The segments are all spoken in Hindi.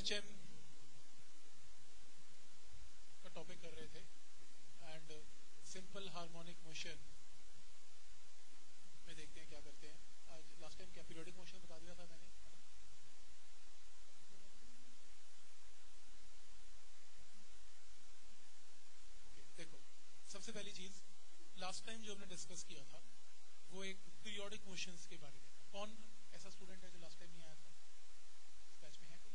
एच एम का टॉपिक कर रहे थे एंड सिंपल हार्मोनिक मोशन में देखते हैं क्या करते हैं आज लास्ट टाइम क्या पीरियोडिक मोशन बता दिया था मैंने Okay, देखो सबसे पहली चीज़ लास्ट टाइम जो हमने डिस्कस किया था वो एक पीरियोडिक मोशंस के बारे में था कौन ऐसा स्टूडेंट है जो लास्ट टाइम नहीं आया था इस बैच में है कोई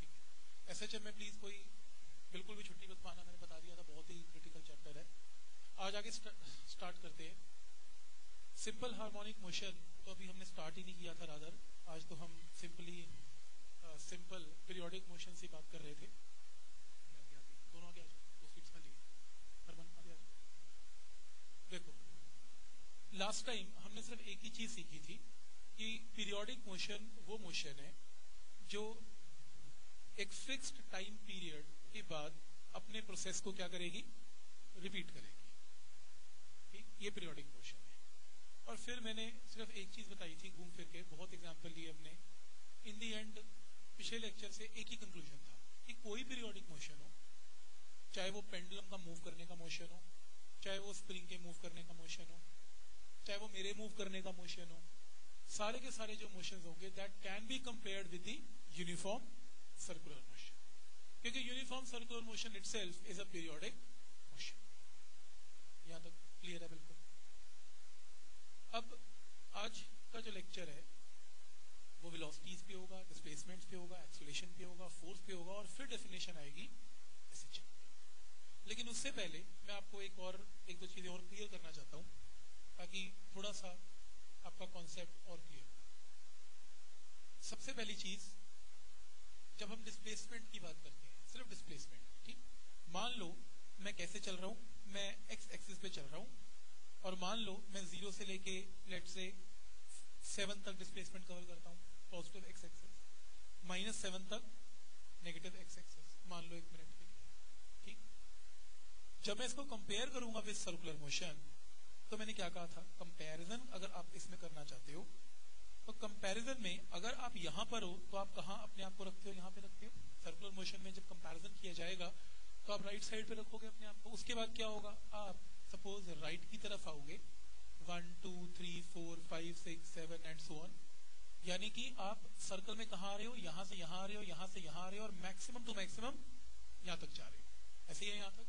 ठीक है एस एच एम में प्लीज़ कोई बिल्कुल भी छुट्टी मत पाना मैंने बता दिया था, बहुत ही क्रिटिकल चैप्टर है। आज आगे स्टार्ट करते हैं। सिंपल हार्मोनिक मोशन तो अभी हमने स्टार्ट ही नहीं किया था रादर आज तो हम सिंपली सिंपल पीरियोडिक मोशन से बात कर रहे थे। दोनों आगे देखो लास्ट टाइम हमने सिर्फ़ एक ही चीज़ सीखी थी कि पीरियोडिक मोशन वो मोशन है जो एक फिक्स्ड टाइम पीरियड के बाद अपने प्रोसेस को क्या करेगी? रिपीट करेगी। ठीक? ये पीरियोडिक मोशन है। और फिर मैंने सिर्फ़ एक चीज़ बताई थी, घूम फिर के, बहुत एग्जांपल लिए हमने। इन दी एंड पिछले लेक्चर से एक ही कंक्लूजन था कि कोई पीरियोडिक मोशन हो, चाहे वो पेंडुलम का मूव करने का मोशन हो, चाहे वो स्प्रिंग के मूव करने का मोशन हो, चाहे वो मेरे मूव करने का मोशन हो, सारे के सारे जो मोशन होंगे that can be compared with the uniform circular motion क्योंकि uniform circular motion itself is a periodic motion यहाँ तक क्लियर है बिल्कुल। अब आज का जो लेक्चर है, वो वेलोसिटीज पे होगा डिस्प्लेसमेंट्स पे होगा एक्सेलरेशन पे होगा फोर्स पे होगा और फिर डेफिनेशन आएगी एसएचएम लेकिन उससे पहले मैं आपको एक और, एक दो चीज़ें और क्लियर करना चाहता हूँ, ताकि थोड़ा सा आपका कॉन्सेप्ट और क्लियर सबसे पहली चीज़ जब हम डिस्प्लेसमेंट की बात करते हैं, सिर्फ़ डिस्प्लेसमेंट ठीक? मान लो मैं कैसे चल रहा हूँ? मैं एक्स एक्सिस पे चल रहा हूँ, और मान लो मैं ज़ीरो से लेके लेट से सेवन तक डिस्प्लेसमेंट कवर करता हूँ positive X axis minus seven तक नेगेटिव एक्स एक्सिस मान लो एक मिनट के लिए, ठीक? जब मैं इसको कंपेयर करूँगा विद सर्कुलर मोशन तो मैंने क्या कहा था? कंपैरिजन अगर आप इसमें करना चाहते हो कंपैरिजन में अगर आप यहाँ पर हो तो आप कहाँ अपने आप को रखते हो? यहाँ पे रखते हो? सर्कुलर मोशन में जब कंपैरिजन किया जाएगा तो आप राइट साइड पे रखोगे अपने आप को। उसके बाद क्या होगा? आप सपोज़ राइट की तरफ़ आओगे। One two three four five six seven and so on यानी कि आप सर्कल में कहा आ रहे हो? यहाँ से यहाँ आ रहे हो यहाँ से यहाँ आ रहे हो और मैक्सिमम टू मैक्सिमम यहाँ तक जा रहे हो। ऐसे ही है यहाँ तक।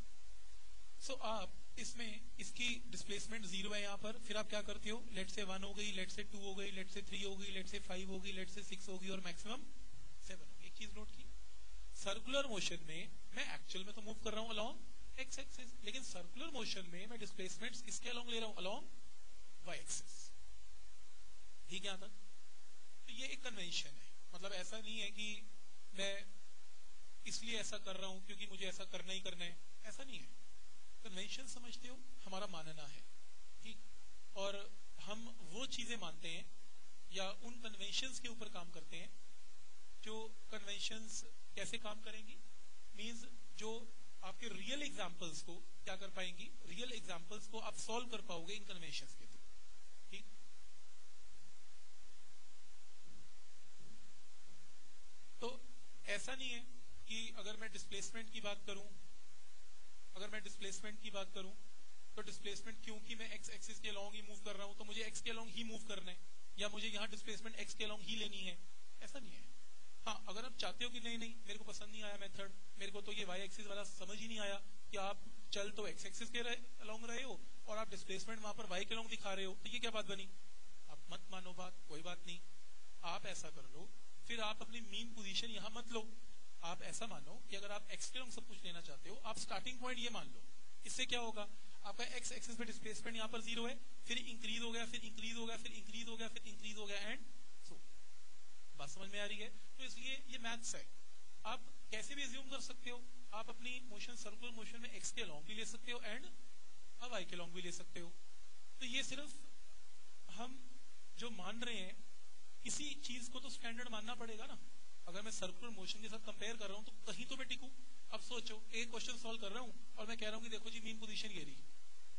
सो so, आप इसमें इसकी डिस्प्लेसमेंट ज़ीरो है यहाँ पर। फिर आप क्या करते हो? लेट से वन हो गई लेट से टू हो गई लेट से थ्री हो गई लेट से फाइव हो गई लेट से सिक्स होगी और मैक्सिमम सेवन होगी एक चीज़ नोट की। सर्कुलर मोशन में मैं एक्चुअल में तो मूव कर रहा हूँ अलॉन्ग एक्स एक्सिस लेकिन सर्कुलर मोशन में मैं डिस्प्लेसमेंट इसके अलॉन्ग ले रहा हूँ? अलॉन्ग वाई एक्सिस ठीक है तक? तो ये एक कन्वेंशन है। मतलब ऐसा नहीं है कि मैं इसलिए ऐसा कर रहा हूँ क्योंकि मुझे ऐसा करना ही करना है। ऐसा नहीं है। कन्वेंशन समझते हो? हमारा मानना है। ठीक? और हम वो चीज़ें मानते हैं, या उन कन्वेंशन के ऊपर काम करते हैं, जो कन्वेंशन कैसे काम करेंगी? मींस जो आपके रियल एग्जांपल्स को क्या कर पाएँगी? रियल एग्जांपल्स को आप सॉल्व कर पाओगे इन कन्वेंशन के थ्रू ठीक? तो ऐसा नहीं है कि अगर मैं डिस्प्लेसमेंट की बात करूँ अगर मैं डिस्प्लेसमेंट की बात करूँ तो डिस्प्लेसमेंट क्योंकि मैं एक्स एक्सिस के अलोंग ही मूव कर रहा हूँ तो मुझे एक्स के अलोंग ही मूव करना है, या मुझे यहाँ डिस्प्लेसमेंट एक्स के अलोंग ही लेनी है? ऐसा नहीं है। हाँ अगर आप चाहते हो कि नहीं नहीं, मेरे को पसंद नहीं आया मेथड मेरे को तो ये वाई एक्सिस वाला समझ ही नहीं आया कि आप चल तो एक्स एक्सिस के अलोंग रहे हो, और आप डिस्प्लेसमेंट वहाँ पर वाई के अलोंग दिखा रहे हो तो ये क्या बात बनी? आप मत मानो बात, कोई बात नहीं। आप ऐसा कर लो, फिर आप अपनी मीन पोजीशन यहाँ मत लो। आप ऐसा मानो कि अगर आप एक्स के सब कुछ लेना चाहते हो, आप स्टार्टिंग पॉइंट ये मान लो। इससे क्या होगा? आपका एक्स एक्सिस पे डिस्प्लेसमेंट यहाँ पर ज़ीरो है, फिर इंक्रीज हो गया, फिर इंक्रीज हो गया, फिर इंक्रीज हो गया, फिर इंक्रीज हो गया एंड सो बात समझ में आ रही है? तो इसलिए ये मैथ्स है। आप कैसे भी एज्यूम कर सकते हो, आप अपनी मोशन सर्कुलर मोशन में एक्स के लॉन्ग भी ले सकते हो एंड अब वाई के लॉन्ग भी ले सकते हो। तो ये सिर्फ़ हम जो मान रहे हैं किसी चीज़ को तो स्टैंडर्ड मानना पड़ेगा ना। अगर मैं सर्कुलर मोशन के साथ कंपेयर कर रहा हूँ तो कहीं तो मैं टिकू। अब सोचो, एक क्वेश्चन सॉल्व कर रहा हूँ, और मैं कह रहा हूँ कि देखो जी मीन पोजीशन ये रही।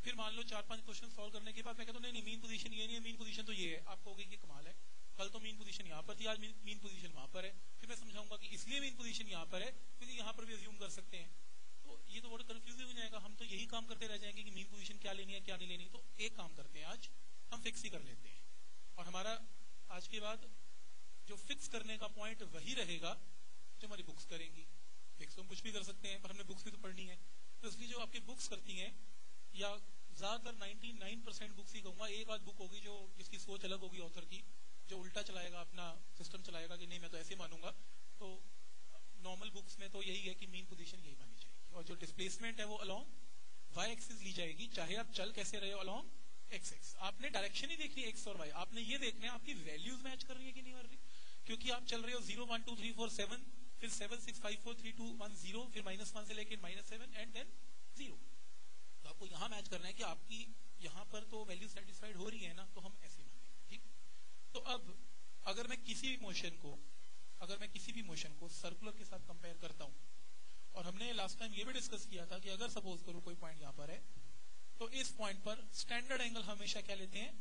फिर मान लो चार पाँच क्वेश्चन सॉल्व करने के बाद मैं कहता हूँ, नहीं मीन पोजीशन ये नहीं है मीन पोजीशन तो ये है। आप कहोगे कि कमाल है। कल तो मीन पोजीशन यहाँ पर थी, आज मीन पोजीशन वहाँ पर है। फिर मैं समझाऊँगा कि इसलिए मीन पोजीशन यहाँ पर है, क्योंकि यहाँ पर भी अज्यूम कर सकते हैं। तो ये तो बहुत कंफ्यूजिंग हो जाएगा। हम तो यही काम करते रह जाएँगे कि मीन पोजीशन क्या लेनी है, क्या नहीं लेनी तो एक काम करते हैं आज, हम फिक्स ही कर लेते हैं। और हमारा, आज के बाद जो फिक्स करने का पॉइंट वही रहेगा जो हमारी बुक्स करेंगी। फिक्स तो हम कुछ भी कर सकते हैं, पर हमने बुक्स भी तो पढ़नी है। तो इसलिए जो आपकी बुक्स करती हैं, या ज़्यादातर 99 परसेंट बुक्स ही कहूँगा, एक आध बुक होगी जो जिसकी सोच अलग होगी ऑथर की, जो उल्टा चलाएगा, अपना सिस्टम चलाएगा कि नहीं, मैं तो ऐसे मानूँगा। तो नॉर्मल बुक्स में तो यही है कि मेन पोजीशन यही मानी जाएगी। और जो डिस्प्लेसमेंट है वो अलॉन्ग वाई एक्सिस ली जाएगी, चाहे आप चल कैसे रहे हो अलोंग एक्स एक्स आपने डायरेक्शन ही देखनी एक्स और वाई आपने ये देखना है, आपकी वैल्यूज़ मैच कर रही है कि नहीं कर रही क्योंकि आप चल रहे हो zero one two three four seven, फिर seven six five four three two one zero, फिर माइनस वन से लेके minus seven and then zero. तो आपको यहाँ मैच करना है कि आपकी यहाँ पर तो वैल्यू सेटिस्फाइड हो रही है ना तो हम ऐसे माने ठीक? तो अब, अगर मैं किसी भी मोशन को, अगर मैं किसी भी मोशन को सर्कुलर के साथ कंपेयर करता हूँ, और हमने लास्ट टाइम ये भी डिस्कस किया था कि अगर सपोज़ करो कोई पॉइंट यहाँ पर है तो इस पॉइंट पर स्टैंडर्ड एंगल हमेशा क्या लेते हैं?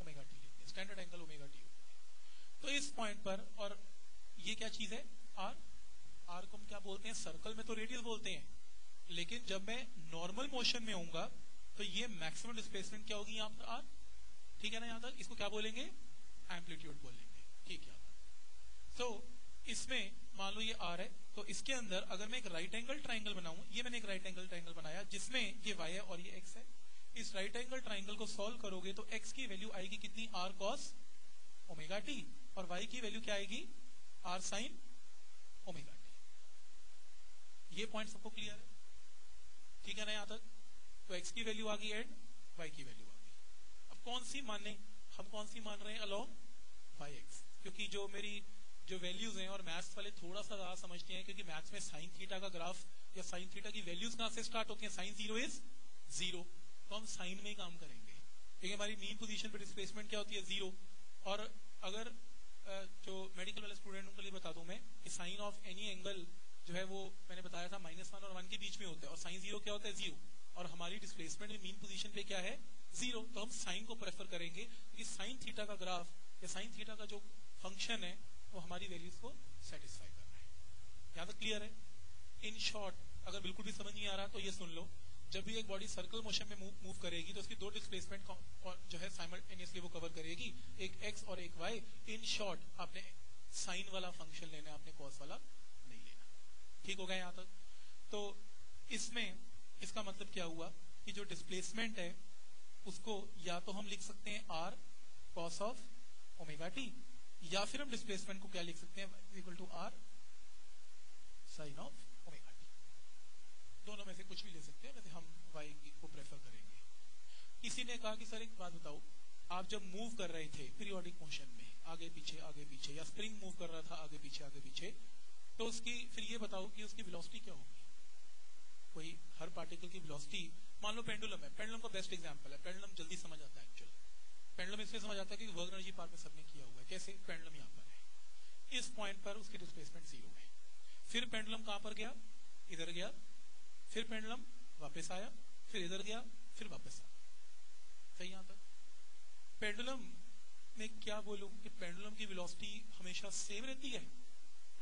ओमेगा टी लेते हैं। स्टैंडर्ड एंगल ओमेगा टी तो इस पॉइंट पर, और ये क्या चीज़ है? आर आर को हम क्या बोलते हैं? सर्कल में तो रेडियस बोलते हैं। लेकिन जब मैं नॉर्मल मोशन में होऊँगा तो ये मैक्सिमम डिस्प्लेसमेंट क्या होगी यहाँ पर? आर ठीक है ना यहाँ तक? इसको क्या बोलेंगे? एम्पलीट्यूड बोलेंगे। ठीक है। तो इसमें मान लो ये आर है तो इसके अंदर अगर मैं एक राइट एंगल ट्राइंगल बनाऊ, ये मैंने एक राइट एंगल ट्राइंगल बनाया, जिसमें ये वाई है और ये एक्स है। इस राइट एंगल ट्राइंगल को सॉल्व करोगे तो एक्स की वैल्यू आएगी कितनी? आर कॉस ओमेगा टी और वाई की वैल्यू क्या आएगी? आर साइन ओमेगा ये पॉइंट सबको क्लियर है? ठीक है ना यहाँ तक? तो एक्स की वैल्यू आ गई एंड वाई की वैल्यू आ गई। अब कौन सी मानने हम कौन सी मान रहे हैं अलोंग वाई एक्स क्योंकि जो मेरी, जो वैल्यूज़ हैं और मैथ्स वाले थोड़ा सा ज़्यादा समझते हैं क्योंकि मैथ्स में साइन थीटा का ग्राफ या साइन थीटा की वैल्यूज़ कहाँ से स्टार्ट होती हैं? साइन ज़ीरो इज़ ज़ीरो तो हम साइन में ही काम करेंगे। क्योंकि हमारी मीन पोजीशन पर डिस्प्लेसमेंट क्या होती है? ज़ीरो और अगर जो मेडिकल वाले स्टूडेंट उनके लिए बता दूँ मैं कि साइन ऑफ़ एनी एंगल जो है वो मैंने बताया था माइनस वन और वन के बीच में होता है। और साइन ज़ीरो क्या होता है? ज़ीरो और हमारी डिस्प्लेसमेंट में मीन पोजीशन पे क्या है? ज़ीरो तो हम साइन को प्रेफर करेंगे क्योंकि साइन थीटा का ग्राफ या साइन थीटा का जो फ़ंक्शन है, वो हमारी वैल्यूज़ को सेटिस्फाई कर रहा है। यहाँ तक क्लियर है? इन शॉर्ट अगर बिल्कुल भी समझ नहीं आ रहा तो ये सुन लो। जब भी एक बॉडी सर्कल मोशन में मूव करेगी तो उसकी दो डिस्प्लेसमेंट जो है साइमल्टेनियसली वो कवर करेगी। एक एक्स और एक वाई इन शॉर्ट आपने साइन वाला फ़ंक्शन लेना आपने कॉस वाला नहीं लेना। ठीक हो गया यहाँ तक? तो इसमें, इसका मतलब क्या हुआ? कि जो डिस्प्लेसमेंट है, उसको या तो हम लिख सकते हैं R cos of omega T या फिर हम डिस्प्लेसमेंट को क्या लिख सकते हैं? Equal to R sine of दोनों में से कुछ भी ले सकते हैं। हम वाई को प्रेफर करेंगे। किसी ने कहा कि, सर, एक बात बताओ। आप जब मूव कर रहे थे पीरियोडिक मोशन में, आगे पीछे आगे पीछे, या स्प्रिंग मूव कर रहा था, आगे पीछे आगे पीछे तो उसकी, फिर ये बताओ कि उसकी वेलोसिटी क्या होगी? कोई हर पार्टिकल की वेलोसिटी मान लो पेंडुलम है। पेंडुलम का बेस्ट एग्जांपल है। पेंडुलम जल्दी समझ आता है एक्चुअल पेंडुलम इसलिए समझ आता है कि वर्क एनर्जी पार्ट में सबने किया हुआ है। कैसे? पेंडुलम यहाँ पर है। इस पॉइंट पर उसकी डिस्प्लेसमेंट ज़ीरो है। फिर पेंडुलम कहाँ पर गया? इधर गया। फिर पेंडुलम, वापस आया, फिर इधर गया, फिर वापस आया। सही यहाँ तक पेंडुलम में क्या बोलूँ कि पेंडुलम की वेलोसिटी हमेशा सेम रहती है।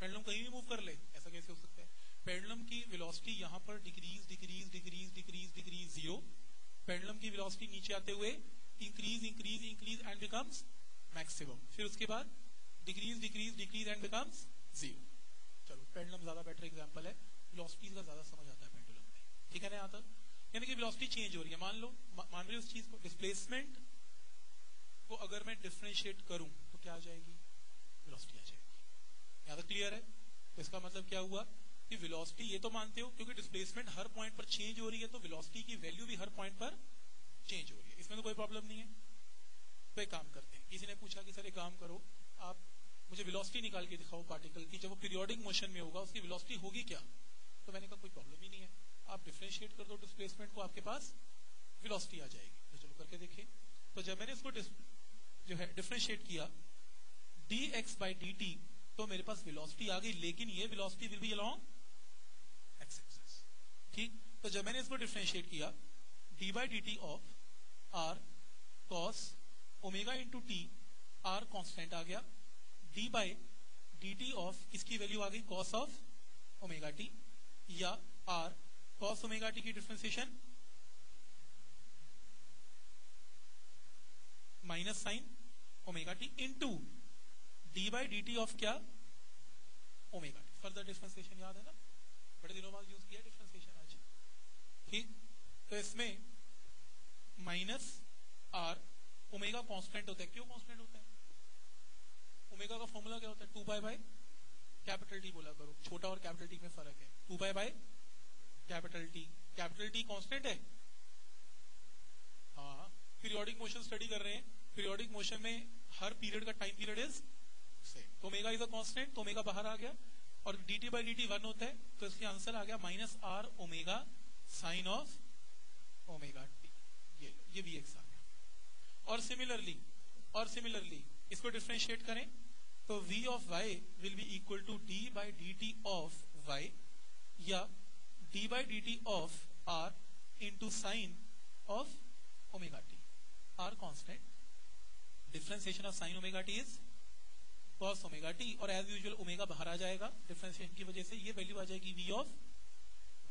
पेंडुलम कहीं भी मूव कर ले, ऐसा कैसे हो सकता है? पेंडुलम की वेलोसिटी यहाँ पर decrease decrease decrease decrease decrease zero pendulum की वेलोसिटी नीचे आते हुए increase increase increase and becomes maximum फिर उसके बाद decrease decrease decrease and becomes zero चलो, पेंडुलम ज़्यादा बेटर एग्जांपल है। वेलोसिटी का ज़्यादा समझ ठीक है ना यहाँ तक? यानी कि वेलोसिटी चेंज हो रही है। मान लो मान लो उस चीज़ को डिस्प्लेसमेंट को अगर मैं डिफ्रेंशिएट करूँ तो क्या आ जाएगी? वेलोसिटी आ जाएगी। यहाँ तक क्लियर है? तो इसका मतलब क्या हुआ? कि वेलोसिटी ये तो मानते हो, क्योंकि डिस्प्लेसमेंट हर पॉइंट पर चेंज हो रही है तो वेलोसिटी की वैल्यू भी हर पॉइंट पर चेंज हो रही है। इसमें तो कोई प्रॉब्लम नहीं है। तो एक काम करते हैं। किसी ने पूछा कि, सर, एक काम करो, आप मुझे वेलोसिटी निकाल के दिखाओ पार्टिकल की। जब वो पीरियोडिक मोशन में होगा, उसकी वेलोसिटी होगी क्या? तो मैंने कहा, कोई प्रॉब्लम ही नहीं है। आप डिफ्रेंशिएट कर दो डिस्प्लेसमेंट को आपके पास वेलोसिटी आ जाएगी। तो चलो करके देखिए। तो जब मैंने इसको जो है डिफ्रेंशिएट किया D X by D T तो मेरे पास वेलोसिटी आ गई, लेकिन ये velocity will be along X axis ठीक? तो जब मैंने इसको डिफ्रेंशिएट किया D by D T of R cos omega into T R constant आ गया। D by D T of किसकी वैल्यू आ गई? कॉस ऑफ़ ओमेगा टी या आर कॉस ओमेगा टी की differentiation minus sine omega T into D by D T of क्या? ओमेगा टी फर्दर डिफ्रेंसिएशन याद है ना? बड़े दिनों बाद यूज़ किया डिफ्रेंसिएशन आज। ठीक? तो इसमें माइनस आर ओमेगा कांस्टेंट होता है। क्यों कांस्टेंट होता है? ओमेगा का फॉर्मूला क्या होता है? Two by by capital T बोला करो। छोटा और कैपिटल टी में फ़र्क है। Two by by capital T capital T constant है? हाँ पीरियोडिक मोशन स्टडी कर रहे हैं। पीरियोडिक मोशन में हर पीरियड का टाइम पीरियड इज़ तो ओमेगा इज़ अ कांस्टेंट तो ओमेगा बाहर आ गया। और D T by D T one होता है तो इसका आंसर आ गया minus R omega sine of omega T ये ये भी एक्स आ गया और सिमिलरली और सिमिलरली इसको डिफ्रेंशिएट करें। तो v of y will be equal to d by D T of y या d by D T of r into sine of omega T R constant differentiation of sine omega T is cos omega T और एज यूजुअल ओमेगा बाहर आ जाएगा। डिफ्रेंसिएशन की वजह से ये वैल्यू आ जाएगी v ऑफ़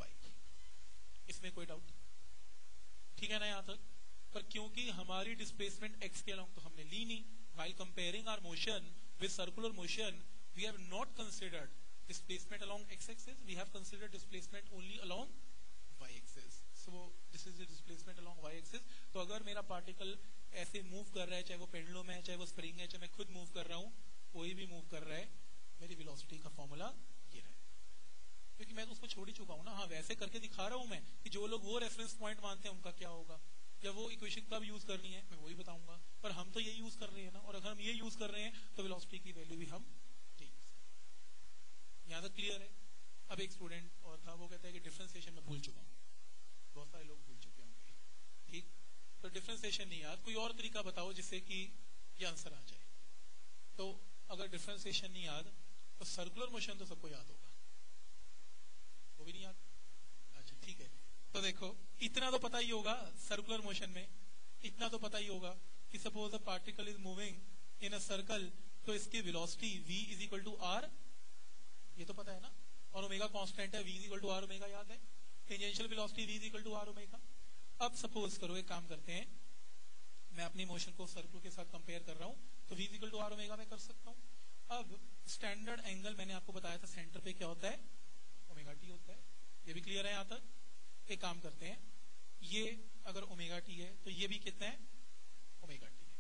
y. इसमें कोई डाउट ठीक है ना यहाँ तक? पर क्योंकि हमारी डिस्प्लेसमेंट x के अलोंग तो हमने ली नहीं, while comparing our motion with circular motion, we have not considered displacement along x-axis, we have considered displacement only along y-axis. So, this is the displacement along y-axis. तो अगर मेरा पार्टिकल ऐसे मूव कर रहा है, चाहे वो पेंडुलम है, चाहे वो स्प्रिंग है, चाहे मैं खुद मूव कर रहा हूँ, कोई भी मूव कर रहा है, मेरी वेलोसिटी का फॉर्मूला ये रहा है। क्योंकि मैं तो उसको छोड़ ही चुका हूँ ना। हाँ वैसे करके दिखा रहा हूँ मैं कि जो लोग वो रेफरेंस पॉइंट मानते हैं, उनका क्या होगा? या वो इक्वेशन कब यूज़ करनी है, मैं वही बताऊँगा। पर हम तो ये यूज़ कर रहे हैं ना। और अगर हम ये यूज़ कर रहे हैं तो वेलोसिटी की वैल्यू भी हम यहाँ तक क्लियर है। अब एक स्टूडेंट और था, वो कहता है कि डिफ्रेंसिएशन में भूल चुका हूँ। बहुत सारे लोग भूल चुके होंगे। ठीक? तो डिफ्रेंसिएशन नहीं याद। कोई और तरीका बताओ जिससे कि ये आंसर आ जाए। तो अगर डिफ्रेंसिएशन नहीं याद तो सर्कुलर मोशन तो सबको याद होगा। वो भी नहीं याद? अच्छा ठीक है। तो देखो, इतना तो पता ही होगा सर्कुलर मोशन में। इतना तो पता ही होगा कि suppose a particle is moving in a circle तो इसकी velocity v is equal to R ये तो पता है ना? और ओमेगा कांस्टेंट है, v equal to R omega याद है? Tangential velocity v equal to R omega अब सपोज़ करो, एक काम करते हैं। मैं अपनी मोशन को सर्कल के साथ कंपेयर कर रहा हूँ तो v equal to R omega में कर सकता हूँ। अब स्टैंडर्ड एंगल मैंने आपको बताया था सेंटर पे क्या होता है? ओमेगा टी होता है। ये भी क्लियर है यहाँ तक? एक काम करते हैं। ये अगर ओमेगा टी है तो ये भी कितना है? ओमेगा टी है।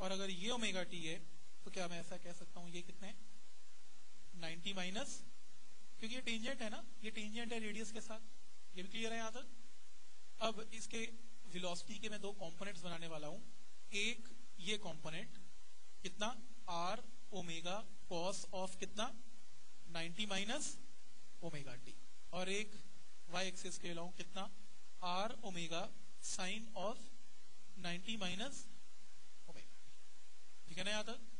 और अगर ये ओमेगा टी है तो क्या मैं ऐसा कह सकता हूँ, ये कितना है? 90 माइनस क्योंकि ये टेंजेंट है ना, ये टेंजेंट है रेडियस के साथ, ये भी क्लियर है यहाँ तक? अब इसके वेलोसिटी के मैं दो कंपोनेंट्स बनाने वाला हूँ। एक, ये कंपोनेंट कितना? आर ओमेगा कॉस ऑफ़ कितना? 90 माइनस ओमेगा टी और एक वाई एक्सिस के अलाउ कितना? R omega sine of 90 minus omega ठीक है ना यहाँ तक?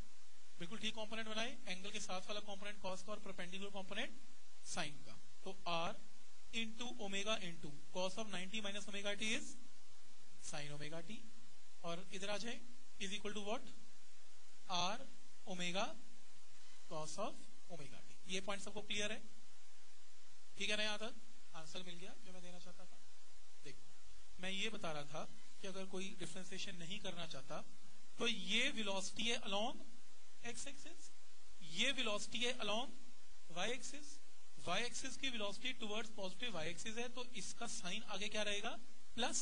बिल्कुल ठीक कंपोनेंट बनाए एंगल के साथ वाला कंपोनेंट कॉस का और परपेंडिकुलर कंपोनेंट साइन का। तो R into omega into cos of 90 minus omega T is sine omega T और इधर आ जाए is equal to what R omega cos of omega T ये पॉइंट सबको क्लियर है? ठीक है ना यहाँ तक आंसर मिल गया जो मैं देना चाहता था। देखो, मैं ये बता रहा था कि अगर कोई डिफ्रेंसिएशन नहीं करना चाहता तो ये वेलोसिटी है अलोंग एक्स एक्सिस ये वेलोसिटी है along y axis y axis की velocity towards positive y axis है तो इसका साइन आगे क्या रहेगा? प्लस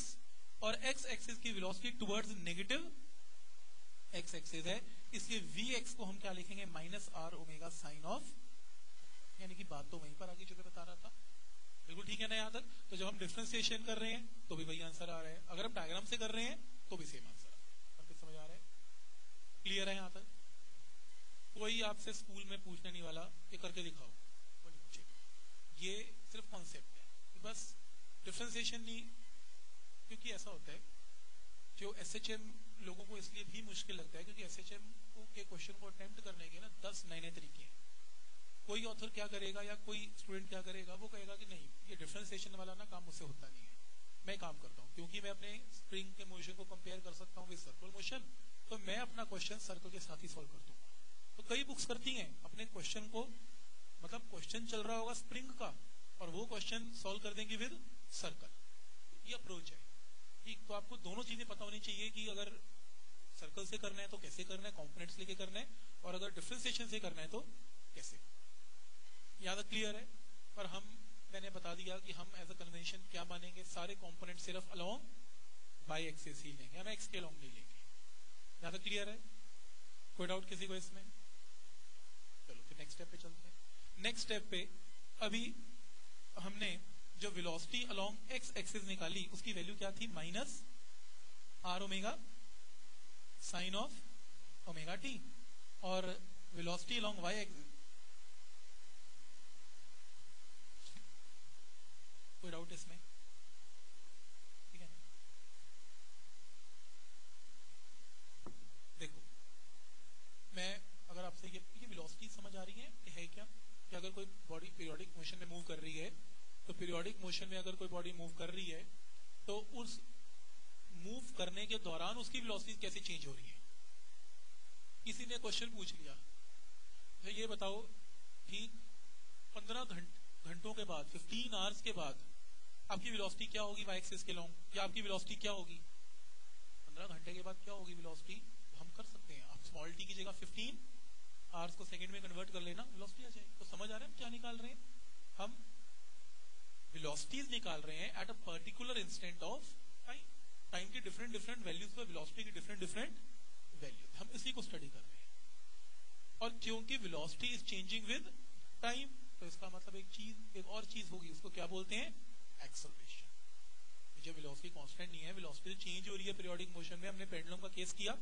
और एक्स एक्सिस की velocity towards negative x axis है। इसलिए वी एक्स को हम क्या लिखेंगे? Minus r omega sine of यानी कि बात तो वहीं पर आगे जो मैं बता रहा था। बिल्कुल ठीक है ना यहाँ तक तो जब हम डिफ्रेंसिएशन कर रहे हैं तो भी वही आंसर आ रहा है। अगर हम डायग्राम से कर रहे हैं तो भी सेम आंसर आ रहा है। समझ आ रहा है? क्लियर है यहाँ तक? कोई आपसे स्कूल में पूछने नहीं वाला ये करके दिखाओ। नहीं पूछेगा ये सिर्फ़ कॉन्सेप्ट है। बस डिफ्रेंसिएशन नहीं, क्योंकि ऐसा होता है जो एस एच एम लोगों को इसलिए भी मुश्किल लगता है क्योंकि एस एच एम के क्वेश्चन को अटेम्प्ट करने के ना दस नए नए तरीके हैं। कोई ऑथर क्या करेगा या कोई स्टूडेंट क्या करेगा, वो कहेगा कि नहीं, ये डिफ्रेंसिएशन वाला ना काम मुझसे होता नहीं है। मैं काम करता हूँ, क्योंकि मैं अपने स्प्रिंग के मोशन को कंपेयर कर सकता हूँ विद सर्कुलर मोशन तो मैं अपना क्वेश्चन सर्कल के साथ ही सॉल्व कर दूँगा। तो कई बुक्स करती हैं, अपने क्वेश्चन को मतलब क्वेश्चन चल रहा होगा स्प्रिंग का, और वो क्वेश्चन सॉल्व कर देंगे विद सर्कल ये अप्रोच है। ठीक तो आपको दोनों चीज़ें पता होनी चाहिए कि अगर सर्कल से करना है तो कैसे करना है कॉम्पोनेंट्स लेके करना है, और अगर डिफ्रेंसिएशन से करना है तो कैसे? याद क्लियर है? पर हम, मैंने बता दिया कि हम एज अ कन्वेंशन क्या मानेंगे सारे कंपोनेंट सिर्फ़ अलोंग बाई एक्सेस ही लेंगे हम एक्स के अलोंग नहीं लेंगे। ज़्यादा क्लियर है? कोई डाउट किसी को इसमें? नेक्स्ट स्टेप पे चलते हैं। नेक्स्ट स्टेप पे अभी हमने जो वेलोसिटी अलोंग एक्स एक्सिस निकाली, उसकी वैल्यू क्या थी? Minus r omega sine of omega t और वेलोसिटी अलोंग वाई एक्सिस कोई डाउट इसमें ठीक है देखो मैं अगर आपसे ये ये वेलोसिटी समझ आ रही है कि है क्या कि अगर कोई बॉडी पीरियोडिक मोशन में मूव कर रही है तो पीरियोडिक मोशन में अगर कोई बॉडी मूव कर रही है तो उस मूव करने के दौरान उसकी वेलोसिटी कैसे चेंज हो रही है? किसी ने क्वेश्चन पूछ लिया। तो ये बताओ ठीक पंद्रह घंटों के बाद फिफ्टीन आवर्स के बाद, आपकी वेलोसिटी क्या होगी वाई एक्सिस के लॉन्ग या आपकी वेलोसिटी क्या होगी? पंद्रह घंटे के बाद क्या होगी वेलोसिटी हम कर सकते हैं। आप स्मॉल टी की जगह फिफ्टीन आवर्स को सेकंड में कन्वर्ट कर लेना वेलोसिटी आ जाएगी। तो समझ आ रहा है हम क्या निकाल रहे हैं? हम वेलोसिटीज निकाल रहे हैं at a particular instant of time time की डिफरेंट डिफरेंट वैल्यूज़ पर वेलोसिटी की डिफरेंट डिफरेंट वैल्यूज़ हम इसी को स्टडी कर रहे हैं। और क्योंकि velocity is changing with time तो इसका मतलब एक चीज़, एक और चीज़ होगी। उसको क्या बोलते हैं? एक्सलरेशन जब वेलोसिटी कांस्टेंट नहीं है। वेलोसिटी चेंज हो रही है पीरियोडिक मोशन में। हमने पेंडुलम का केस किया।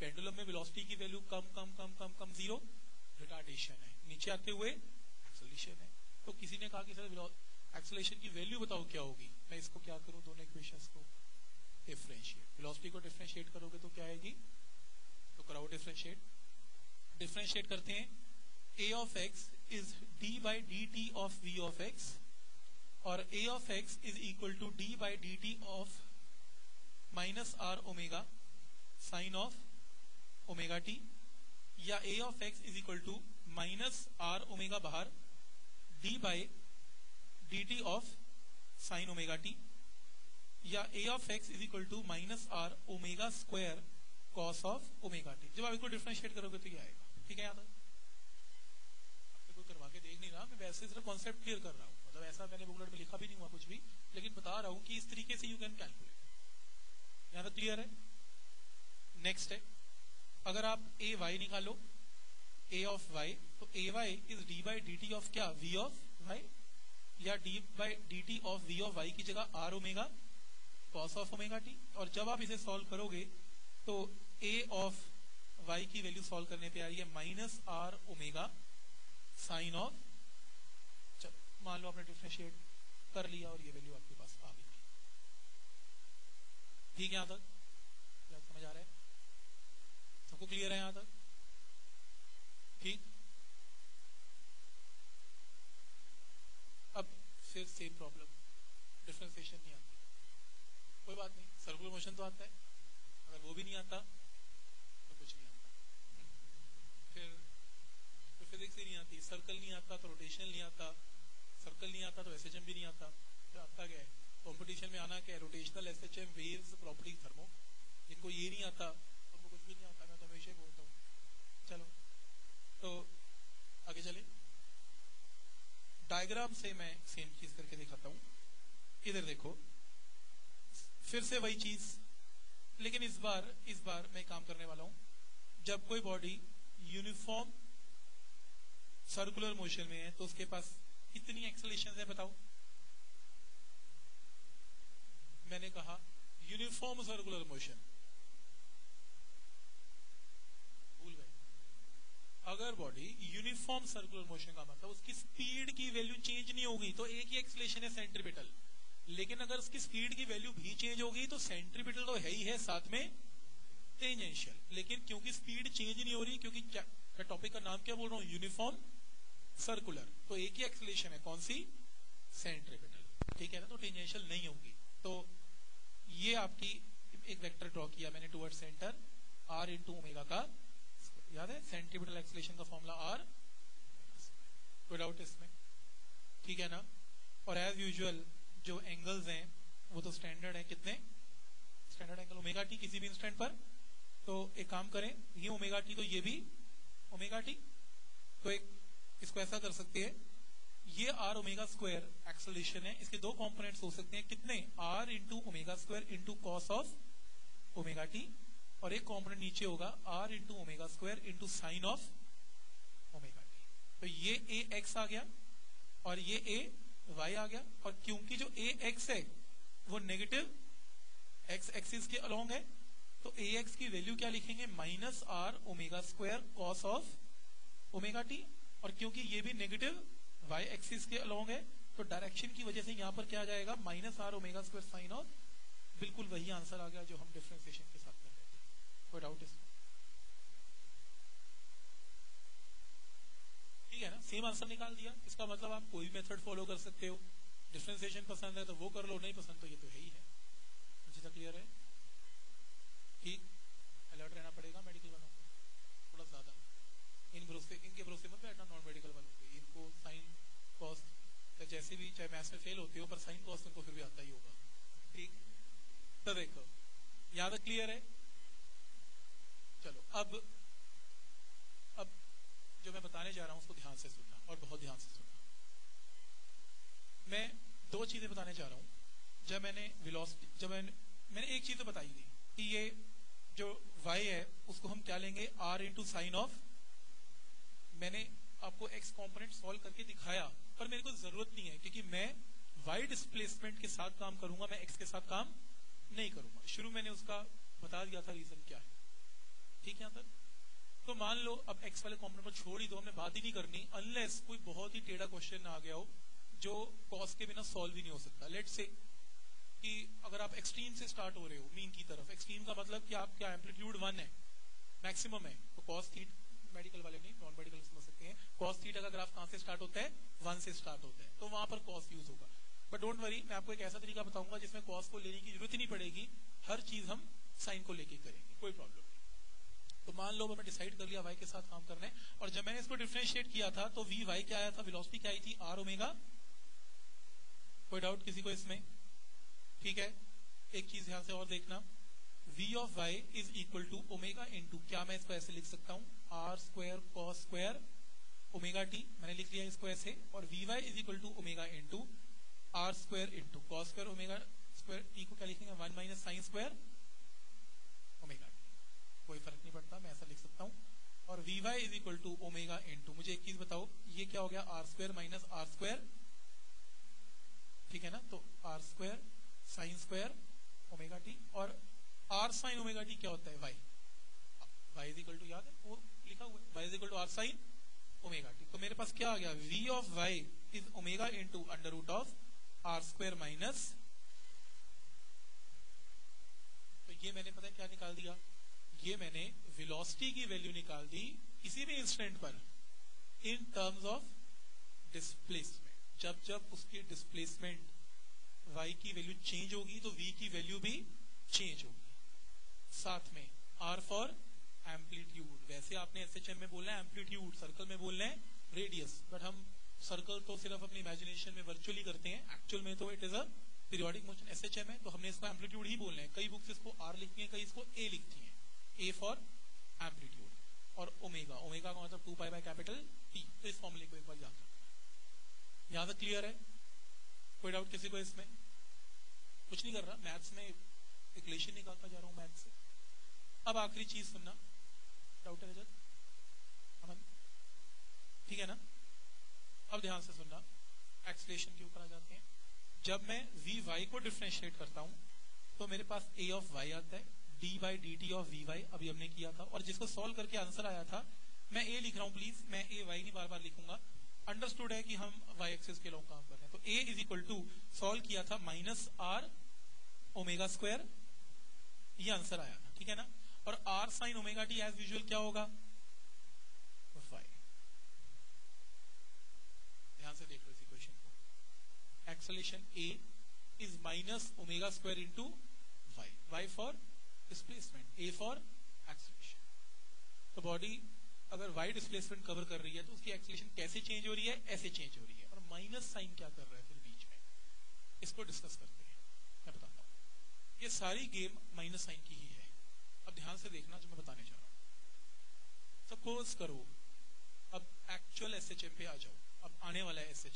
पेंडुलम में वेलोसिटी की वैल्यू कम कम कम कम कम ज़ीरो रिटार्डेशन है। नीचे आते हुए एक्सलेशन है। तो किसी ने कहा कि सर एक्सलेशन की वैल्यू बताओ क्या होगी? मैं इसको क्या करूँ? दोनों इक्वेशंस को डिफरेंशिएट वेलोसिटी को डिफरेंशिएट करोगे तो क्या आएगी? तो कराओ डिफरेंशिएट डिफरेंशिएट करते हैं. A of x is d by dt of v of x और a of x is equal to d by dt of minus r omega sin of omega t या a of x is equal to minus r omega बाहर d by dt of sin omega t, या a of x is equal to minus r omega square cos of omega t जब आप इसको डिफरेंशिएट करोगे तो ये आएगा। ठीक है, याद आपसे कोई करवा के देख नहीं रहा, मैं वैसे सिर्फ़ कॉन्सेप्ट क्लियर कर रहा हूँ। मतलब ऐसा मैंने बुकलेट में लिखा भी नहीं हुआ कुछ भी, लेकिन बता रहा हूँ कि इस तरीके से यू कैन कैलकुलेट यहाँ तक क्लियर है। नेक्स्ट है। अगर आप ए वाई निकालो ए ऑफ़ वाई तो a y is d by d t of क्या? वी ऑफ़ वाई या d by d t of v of y की जगह r omega cos of omega t और जब आप इसे सॉल्व करोगे तो ए ऑफ़ वाई की वैल्यू सॉल्व करने पे आ रही है minus r omega sine of मान लो आपने डिफ्रेंशिएट कर लिया और ये वैल्यू आपके पास आ गई। ठीक है यहाँ तक? समझ आ रहा है? सबको क्लियर है यहाँ तक? ठीक अब फिर सेम प्रॉब्लम डिफ्रेंसिएशन नहीं आती। कोई बात नहीं सर्कुलर मोशन तो आता है, अगर वो भी नहीं आता तो कुछ नहीं आता। फिर तो फिजिक्स ही नहीं आती सर्कल नहीं आता तो रोटेशन नहीं आता सर्कल नहीं आता तो एसएचएम भी नहीं आता। तो आता क्या है? कॉम्पिटिशन में आना क्या है? Rotational S H M waves property thermo जिनको ये नहीं आता उनको कुछ भी नहीं आता मैं तो हमेशा ही बोलता हूँ चलो तो आगे चले डायग्राम से मैं सेम चीज़ करके दिखाता हूँ। इधर देखो। फिर से वही चीज़। लेकिन इस बार इस बार मैं काम करने वाला हूँ। जब कोई बॉडी यूनिफॉर्म सर्कुलर मोशन में है तो उसके पास कितनी एक्सलेशन है, बताओ। मैंने कहा यूनिफॉर्म सर्कुलर मोशन भूल गए अगर बॉडी यूनिफॉर्म सर्कुलर मोशन का मतलब उसकी स्पीड की वैल्यू चेंज नहीं होगी तो एक ही एक्सलेशन है सेंट्रीपिटल लेकिन अगर उसकी स्पीड की वैल्यू भी चेंज होगी तो सेंट्रीपिटल तो है ही है साथ में टेंजेंशियल लेकिन क्योंकि स्पीड चेंज नहीं हो रही, क्योंकि मैं टॉपिक का नाम क्या बोल रहा हूँ? यूनिफॉर्म सर्कुलर तो एक ही एक्सलेशन है, कौन सी? सेंट्रीपिटल ठीक है ना? तो टेंजेंशियल नहीं होगी. तो ये आपकी एक वेक्टर ड्रॉ किया मैंने toward centre r into omega का याद है? सेंटीमीटर एक्सलेशन का फॉर्मूला आर डाउट इसमें ठीक है ना? और एज यूजुअल जो एंगल्स हैं, वो तो स्टैंडर्ड है कितने? स्टैंडर्ड एंगल ओमेगा टी किसी भी इंस्टेंट पर। तो एक काम करें, ये ओमेगा टी तो ये भी ओमेगा टी तो एक, इसको ऐसा कर सकते हैं। ये आर ओमेगा स्क्वायर एक्सलेशन है। इसके दो कंपोनेंट्स हो सकते हैं। कितने? R into omega square into cos of omega t और एक कंपोनेंट नीचे होगा r into omega square into sine of omega तो ये ए एक्स आ गया और ये ए वाई आ गया और क्योंकि जो ए एक्स है, वो नेगेटिव एक्स एक्सिस के अलोंग है तो ए एक्स की वैल्यू क्या लिखेंगे? Minus r omega square cos of omega t और क्योंकि ये भी नेगेटिव वाई एक्सिस के अलोंग है तो डायरेक्शन की वजह से यहाँ पर क्या आ जाएगा? Minus r omega square sine of बिल्कुल वही आंसर आ गया जो हम डिफ्रेंसिएशन कोई डाउट इसमें ठीक है ना? सेम आंसर निकाल दिया। इसका मतलब आप कोई मेथड फॉलो कर सकते हो। डिफ्रेंसिएशन पसंद है तो वो कर लो, नहीं पसंद तो ये तो है ही है। अच्छी तरह क्लियर है? ठीक। अलर्ट रहना पड़ेगा मेडिकल वालों को। थोड़ा ज़्यादा। इन भरोसे, इनके भरोसे मत बैठना नॉन मेडिकल वालों के इनको साइन कॉस्ट या जैसे भी, चाहे मैथ्स में फेल होते हो, पर साइन कॉस्ट उनको फिर भी आता ही होगा। ठीक। तो देखो, यहाँ तक क्लियर है? चलो। अब अब जो मैं बताने जा रहा हूँ, उसको ध्यान से सुनना और बहुत ध्यान से सुनना। मैं दो चीज़ें बताने जा रहा हूँ। जब मैंने वेलोसिटी जब मैंने मैंने एक चीज़ तो बताई थी कि ये जो y है, उसको हम क्या लेंगे? r इंटू साइन ऑफ़ मैंने आपको x कंपोनेंट सॉल्व करके दिखाया, पर मेरे को ज़रूरत नहीं है, क्योंकि मैं y डिस्प्लेसमेंट के साथ काम करूँगा, मैं x के साथ काम नहीं करूँगा। शुरू मैंने उसका बता दिया था रीजन क्या है। ठीक है तक तो मान लो, अब एक्स वाले कंपोनेंट को छोड़ ही दो, हमने बात ही नहीं करनी अनलेस कोई बहुत ही टेढ़ा क्वेश्चन आ गया हो, जो कॉस के बिना सॉल्व ही नहीं हो सकता। लेट से कि अगर आप एक्सट्रीम से स्टार्ट हो रहे हो मीन की तरफ़ एक्सट्रीम का मतलब कि आपका एम्पलीट्यूड वन है मैक्सिमम है तो कॉस थीट मेडिकल वाले नहीं नॉन मेडिकल समझ सकते हैं। कॉस थीटा का ग्राफ कहाँ से स्टार्ट होता है? वन से स्टार्ट होता है। तो वहाँ पर कॉस यूज़ होगा। बट डोंट वरी मैं आपको एक ऐसा तरीका बताऊँगा जिसमें कॉस को लेने की ज़रूरत ही नहीं पड़ेगी। हर चीज़ हम साइन को लेके करेंगे। कोई प्रॉब्लम तो मान लो मैंने डिसाइड कर लिया वाई के साथ काम करना, और जब मैंने इसको डिफ्रेंशिएट किया था तो वी वाई क्या आया था? वेलोसिटी क्या आई थी? आर ओमेगा कोई डाउट किसी को इसमें? ठीक है। एक चीज़ ध्यान से और देखना। V of y is equal to omega into क्या मैं इसको ऐसे लिख सकता हूँ? R square cos square omega t मैंने लिख लिया इसको ऐसे। और v y is equal to omega into r square into cos square omega square t को क्या लिखेंगे? वन माइनस साइन स्क्वायर कोई फ़र्क नहीं पड़ता, मैं ऐसा लिख सकता हूँ। और v y is equal to omega into मुझे एक चीज़ बताओ, ये क्या हो गया? R square minus r square ठीक है ना? तो r square sine square omega t और आर साइन ओमेगा टी क्या होता है? Y y is equal to याद है? वो लिखा हुआ है। Y is equal to r sine omega t तो मेरे पास क्या आ गया? V of y is omega into under root of r square minus तो ये मैंने पता है क्या निकाल दिया? ये मैंने वेलोसिटी की वैल्यू निकाल दी किसी भी इंस्टेंट पर इन टर्म्स ऑफ़ डिस्प्लेसमेंट जब जब उसकी डिस्प्लेसमेंट y की वैल्यू चेंज होगी तो v की वैल्यू भी चेंज होगी। साथ में r फॉर एम्पलीट्यूड वैसे आपने एसएचएम में बोलना है एम्पलीट्यूड सर्कल में बोलना है रेडियस बट हम सर्कल तो सिर्फ़ अपनी इमेजिनेशन में वर्चुअली करते हैं। एक्चुअल में तो it is a periodic motion S H M है तो हमने इसको एम्पलीट्यूड ही बोलना है। कई बुक्स इसको आर लिखती है, कई इसको ए लिखती हैं। ए फॉर एम्पलीट्यूड और ओमेगा ओमेगा का मतलब two pi by capital T तो इस फॉर्मूले को एक बार याद रखना। यहाँ तक क्लियर है? कोई डाउट किसी को इसमें? कुछ नहीं कर रहा। मैथ्स में इक्वेशन निकालता जा रहा हूँ मैथ्स से। अब आखिरी चीज़ सुनना। डाउट है रजत अमन? ठीक है ना? अब ध्यान से सुनना। एक्सलेशन के ऊपर आ जाते हैं। जब मैं वी वाई को डिफ्रेंशिएट करता हूँ तो मेरे पास ए ऑफ़ वाई आता है। D by d t of v y अभी हमने किया था। और जिसको सॉल्व करके आंसर आया था, मैं ए लिख रहा हूँ प्लीज़ मैं ए वाई नहीं बार बार लिखूँगा। अंडरस्टूड है कि हम वाई एक्सिस के लोग काम कर रहे हैं। तो a is equal to solve किया था माइनस आर ओमेगा स्क्वायर ये आंसर आया था, ठीक है ना? और r sine omega t as usual क्या होगा? वाई ध्यान से देख लो इस इक्वेशन को। Acceleration a is minus omega square into y y for displacement a for acceleration तो बॉडी अगर वाई डिस्प्लेसमेंट कवर कर रही है तो उसकी एक्सलेशन कैसे चेंज हो रही है? ऐसे चेंज हो रही है। और माइनस साइन क्या कर रहा है फिर बीच में? इसको डिस्कस करते हैं। मैं बताता हूँ। ये सारी गेम माइनस साइन की ही है। अब ध्यान से देखना जो मैं बताने जा रहा हूँ। सपोज़ करो, अब एक्चुअल एस एच एम पे आ जाओ। अब आने वाला है एस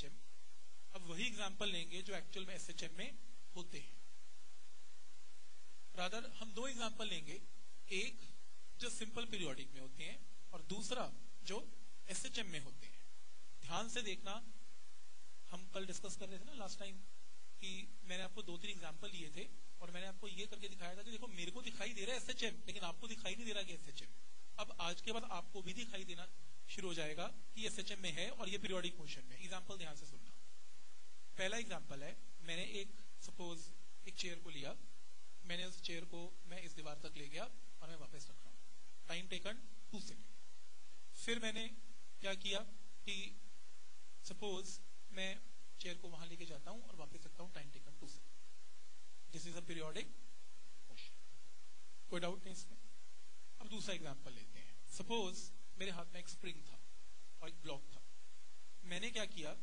अब वही एग्ज़ाम्पल लेंगे जो एक्चुअल में एस में होते हैं। रादर हम दो एग्ज़ाम्पल लेंगे। एक, जो सिंपल पीरियोडिक में होते हैं, और दूसरा, जो एस एच एम में होते हैं। ध्यान से देखना, हम कल डिस्कस कर रहे थे ना लास्ट टाइम कि मैंने आपको दो तीन एग्ज़ाम्पल लिए थे, और मैंने आपको ये करके दिखाया था कि देखो, मेरे को दिखाई दे रहा है एस लेकिन आपको दिखाई नहीं दे रहा कि एस अब आज के बाद आपको भी दिखाई देना शुरू हो जाएगा कि एस में है और ये पीरियोडिक मोशन में एग्ज़ाम्पल ध्यान से सुनना। पहला एग्ज़ाम्पल है, मैंने एक सपोज़ एक चेयर को लिया। मैंने उस चेयर को, मैं इस दीवार तक ले गया और मैं वापस रख टाइम टेकन टू सेकेंड फिर मैंने क्या किया कि सपोज़ मैं चेयर को वहाँ लेके जाता हूँ और वापस रखता हूँ time taken two second this is a periodic कोई डाउट नहीं इसमें? अब दूसरा एग्जांपल लेते हैं। सपोज़ मेरे हाथ में एक स्प्रिंग था और एक ब्लॉक था। मैंने क्या किया?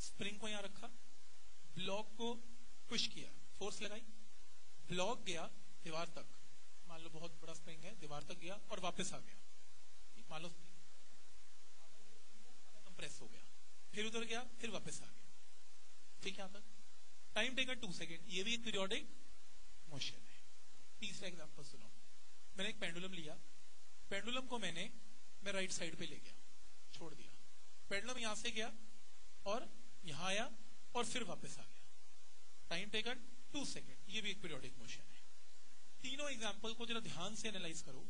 स्प्रिंग को यहाँ रखा ब्लॉक को पुश किया। फोर्स लगाई। ब्लॉक गया, दीवार तक। मान लो बहुत बड़ा स्प्रिंग है, दीवार तक गया और वापस आ गया। मान लो कंप्रेस हो गया। फिर उधर गया, फिर वापस आ गया। ठीक है तक। टाइम टेकन टू सेकेंड ये भी एक पीरियोडिक मोशन है। तीसरा एग्जांपल सुनो। मैंने एक पेंडुलम लिया। पेंडुलम को मैंने, मैं राइट साइड पे ले गया। छोड़ दिया। पेंडुलम यहाँ से गया और यहाँ आया और फिर वापस आ गया। टाइम टेकन टू सेकेंड ये भी एक पीरियोडिक मोशन है। तीनों एग्ज़ाम्पल को जरा ध्यान से एनालाइज करो।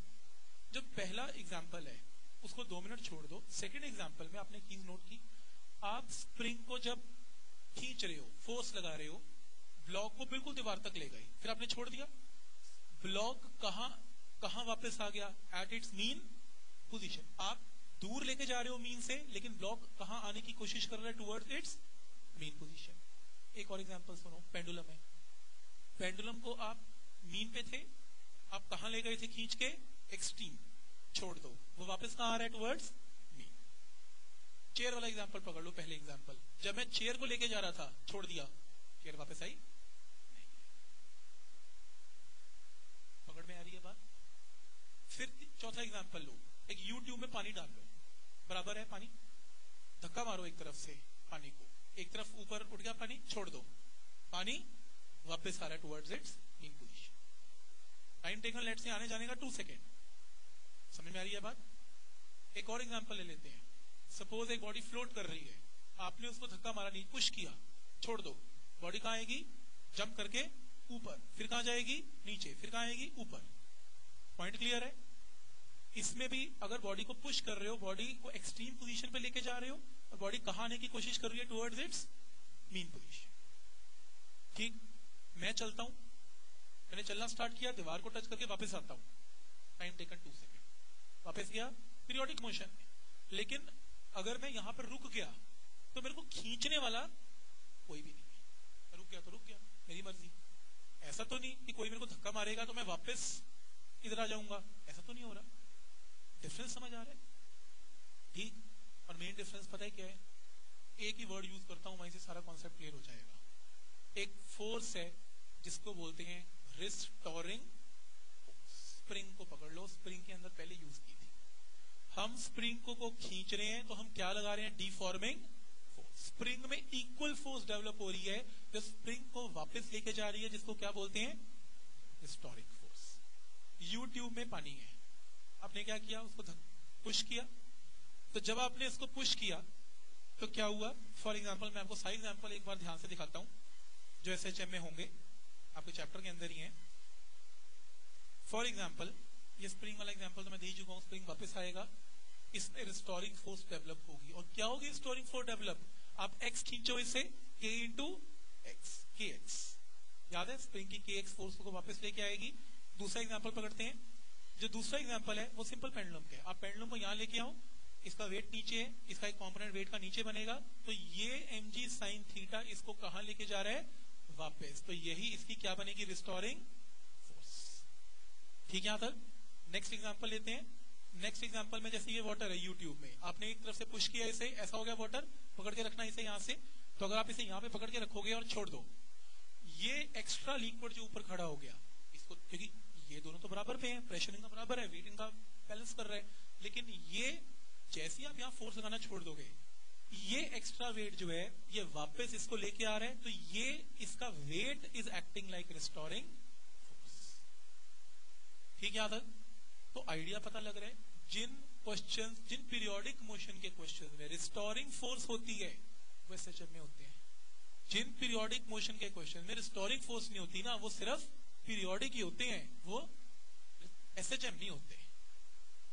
जो पहला एग्ज़ाम्पल है, उसको दो मिनट छोड़ दो। सेकेंड एग्ज़ाम्पल में आपने चीज़ नोट की। आप स्प्रिंग को जब खींच रहे हो फोर्स लगा रहे हो ब्लॉक को बिल्कुल दीवार तक ले गए। फिर आपने छोड़ दिया। ब्लॉक कहा कहा वापस आ गया? एट इट्स मीन पोजीशन आप दूर लेके जा रहे हो मीन से, लेकिन ब्लॉक कहा आने की कोशिश कर रहा है टुवर्ड्स इट्स मीन पोजीशन एक और एग्जांपल सुनो पेंडुलम है। पेंडुलम को आप मीन पे थे, आप कहा ले गए थे खींच के? एक्सट्रीम छोड़ दो। वो वापस कहा आ रहा है? टुवर्ड्स मी चेयर वाला एग्जांपल पकड़ लो, पहले एग्जांपल जब मैं चेयर को लेके जा रहा था, छोड़ दिया। चेयर वापस आई? पकड़ में आ रही है बात? फिर चौथा एग्जांपल लो। एक यूट्यूब में पानी डाल लो। बराबर है पानी? धक्का मारो एक तरफ़ से पानी को। एक तरफ़ ऊपर उठ गया पानी, छोड़ दो। पानी वापस आ रहा है towards its in position time taken late से आने जाने का टू सेकेंड समझ में आ रही है बात? एक और एग्जांपल ले लेते हैं. सपोज़ एक बॉडी फ्लोट कर रही है. आपने उसको धक्का मारा, नहीं पुश किया. छोड़ दो. बॉडी कहाँ आएगी? जंप करके ऊपर. फिर कहाँ जाएगी? नीचे. फिर कहाँ आएगी? ऊपर. पॉइंट क्लियर है? इसमें भी अगर बॉडी को पुश कर रहे हो बॉडी को एक्सट्रीम पोजीशन पे लेके जा रहे हो, और बॉडी कहाँ आने की कोशिश कर रही है टुवर्ड्स इट्स मीन पोजीशन ठीक? मैं चलता हूँ। मैंने चलना स्टार्ट किया, दीवार को टच करके वापस आता हूँ। टाइम टेकन टू सेकेंड वापस गया पीरियोडिक मोशन में लेकिन अगर मैं यहाँ पर रुक गया तो मेरे को खींचने वाला कोई भी नहीं है। रुक गया तो रुक गया, मेरी मर्ज़ी। ऐसा तो नहीं कि कोई मेरे को धक्का मारेगा तो मैं वापस इधर आ जाऊँगा। ऐसा तो नहीं हो रहा। डिफरेंस समझ आ रहा है? ठीक। और मेन डिफरेंस पता है क्या है? एक ही वर्ड यूज़ करता हूँ, वहीं से सारा कॉन्सेप्ट क्लियर हो जाएगा। एक फोर्स है जिसको बोलते हैं रिस्टोरिंग स्प्रिंग को पकड़ लो स्प्रिंग के अंदर पहले यूज़ की थी। हम स्प्रिंग को, को खींच रहे हैं तो हम क्या लगा रहे हैं? डिफॉर्मिंग स्प्रिंग में इक्वल फोर्स डेवलप हो रही है जो स्प्रिंग को वापस लेके जा रही है जिसको क्या बोलते हैं? हिस्टोरिक फोर्स यूट्यूब में पानी है। आपने क्या किया? उसको पुश किया। तो जब आपने इसको पुश किया तो क्या हुआ? फॉर एग्ज़ाम्पल मैं आपको साइड एग्ज़ाम्पल एक बार ध्यान से दिखाता हूँ जो एस में होंगे। आपके चैप्टर के अंदर ही है। फॉर एग्ज़ाम्पल ये स्प्रिंग वाला एग्ज़ाम्पल तो मैं दे चुका हूँ स्प्रिंग वापस आएगा। इसमें रिस्टोरिंग फोर्स डेवलप होगी। और क्या होगी रिस्टोरिंग फोर्स डेवलप आप एक्स खींचो इसे K into X K x याद है स्प्रिंग की के एक्स फोर्स को वापस लेके आएगी। दूसरा एग्ज़ाम्पल पकड़ते हैं। जो दूसरा एग्ज़ाम्पल है, वो सिंपल पेंडुलम का। आप पेंडुलम को यहाँ लेके आओ। इसका वेट नीचे है, इसका एक कॉम्पोनेंट वेट का नीचे बनेगा। तो ये एम जी साइन थीटा इसको कहा लेके जा रहा है? वापस। तो यही इसकी क्या बनेगी? रिस्टोरिंग फोर्स ठीक है यहाँ तक? नेक्स्ट एग्जांपल लेते हैं। नेक्स्ट एग्जांपल में जैसे ये वाटर है यूट्यूब में। आपने एक तरफ़ से पुश किया इसे, ऐसा हो गया वाटर पकड़ के रखना इसे यहाँ से। तो अगर आप इसे यहाँ पे पकड़ के रखोगे और छोड़ दो, ये एक्स्ट्रा लिक्विड जो ऊपर खड़ा हो गया, इसको क्योंकि ये दोनों तो बराबर पे हैं प्रेशर इनका बराबर है वेट इनका बैलेंस कर रहे हैं। लेकिन ये, जैसे आप यहाँ फोर्स लगाना छोड़ दोगे ये एक्स्ट्रा वेट जो है, ये वापस इसको लेके आ रहे हैं तो ये इसका weight is acting like restoring force ठीक है तक तो आइडिया पता लग रहा है, जिन क्वेश्चन जिन पीरियोडिक मोशन के क्वेश्चन में रिस्टोरिंग फोर्स होती है, वो एसएचएम में होते हैं. जिन पीरियोडिक मोशन के क्वेश्चन में रिस्टोरिंग फोर्स नहीं होती ना, वो सिर्फ़ पीरियोडिक ही होते हैं, वो एस नहीं होते.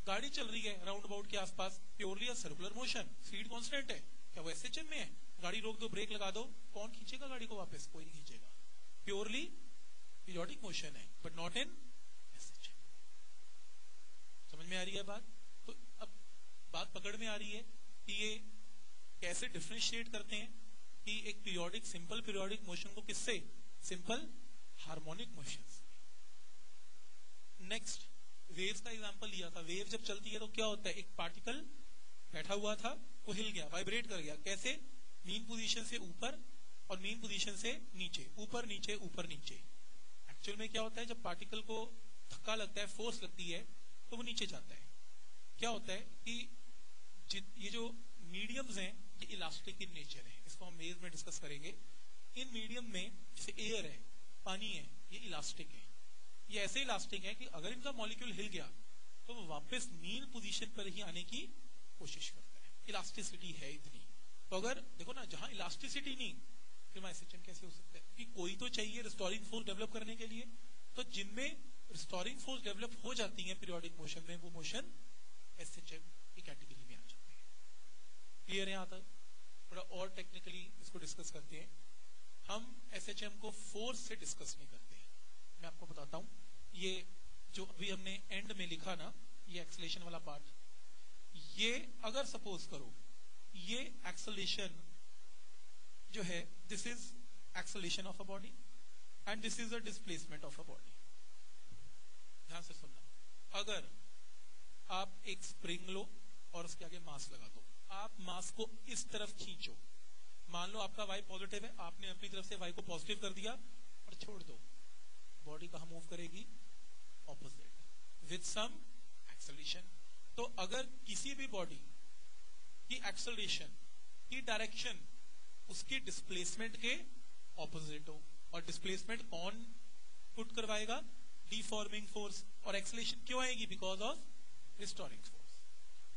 गाड़ी चल रही है राउंड अबाउट के आसपास purely circular motion speed constant है। क्या वो एसएचएम में है? गाड़ी रोक दो ब्रेक लगा दो। कौन खींचेगा गाड़ी को वापस? कोई नहीं खींचेगा। प्योरली पीरियोडिक मोशन है बट नॉट इन समझ में आ रही है बात? तो अब बात पकड़ में आ रही है कि ये कैसे डिफ्रेंशिएट करते हैं कि एक पीरियोडिक सिंपल पीरियोडिक मोशन को किससे? Simple harmonic motion next waves का एग्जांपल लिया था। वेव जब चलती है तो क्या होता है? एक पार्टिकल बैठा हुआ था, वो हिल गया, वाइब्रेट कर गया। कैसे? मीन पोजीशन से ऊपर और मीन पोजीशन से नीचे। ऊपर नीचे ऊपर, नीचे। एक्चुअल में क्या होता है? जब पार्टिकल को धक्का लगता है, फोर्स लगती है तो वो नीचे जाता है। क्या होता है कि ये जो मीडियम्स हैं, ये इलास्टिक इन नेचर है। इसको हम वेव में डिस्कस करेंगे। इन मीडियम में जैसे एयर है, पानी है, ये इलास्टिक है। ये ऐसे इलास्टिक है कि अगर इनका मॉलिक्यूल हिल गया तो वो वापस मीन पोजीशन पर ही आने की कोशिश करता है। इलास्टिसिटी है इतनी। तो अगर, देखो ना, जहाँ इलास्टिसिटी नहीं, फिर एसएचएम कैसे हो सकता है? कि कोई तो चाहिए रिस्टोरिंग फोर्स डेवलप करने के लिए। तो जिनमें रिस्टोरिंग फोर्स डेवलप हो जाती है पीरियोडिक मोशन में, वो मोशन एसएचएम की कैटेगरी में आ जाते हैं। क्लियर है यहाँ तक? थोड़ा और टेक्निकली इसको डिस्कस करते हैं। हम एसएचएम को फोर्स से डिस्कस नहीं करते। मैं आपको बताता हूँ, ये जो अभी हमने एंड में लिखा ना, ये एक्सलेशन वाला पार्ट ये अगर सपोज़ करो, ये एक्सलेशन जो है this is acceleration of a body and this is a displacement of a body ध्यान से सुनना। अगर आप एक स्प्रिंग लो और उसके आगे मास लगा दो, आप मास को इस तरफ़ खींचो। मान लो आपका वाई पॉजिटिव है, आपने अपनी तरफ़ से वाई को पॉजिटिव कर दिया और छोड़ दो। बॉडी कहा मूव करेगी? ऑपोजिट विथ सम एक्सलेशन तो अगर किसी भी बॉडी की एक्सलेशन की डायरेक्शन उसकी डिस्प्लेसमेंट के ऑपोजिट हो, और डिस्प्लेसमेंट कौन पुट करवाएगा? डिफॉर्मिंग फोर्स और एक्सलेशन क्यों आएगी? बिकॉज़ ऑफ़ रिस्टोरिंग फोर्स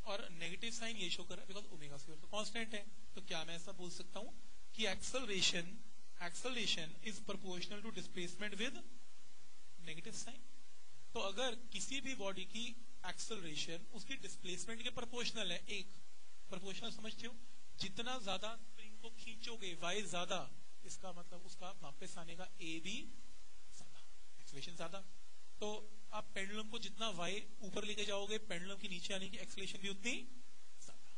और नेगेटिव साइन ये शो कर रहा है बिकॉज़ ओमेगा स्क्वायर तो कांस्टेंट है. तो क्या मैं ऐसा बोल सकता हूँ कि acceleration acceleration is proportional to displacement with negative sign तो अगर किसी भी बॉडी की एक्सलरेशन उसकी डिस्प्लेसमेंट के प्रोपोर्शनल है, एक प्रोपोर्शनल समझते हो? जितना ज़्यादा स्प्रिंग को खींचोगे वाई ज़्यादा, इसका मतलब उसका वापस आने का ए भी ज़्यादा एक्सलेशन ज़्यादा। तो आप पेंडुलम को जितना वाई ऊपर लेके जाओगे पेंडुलम के नीचे आने की एक्सलेशन भी उतनी ज़्यादा।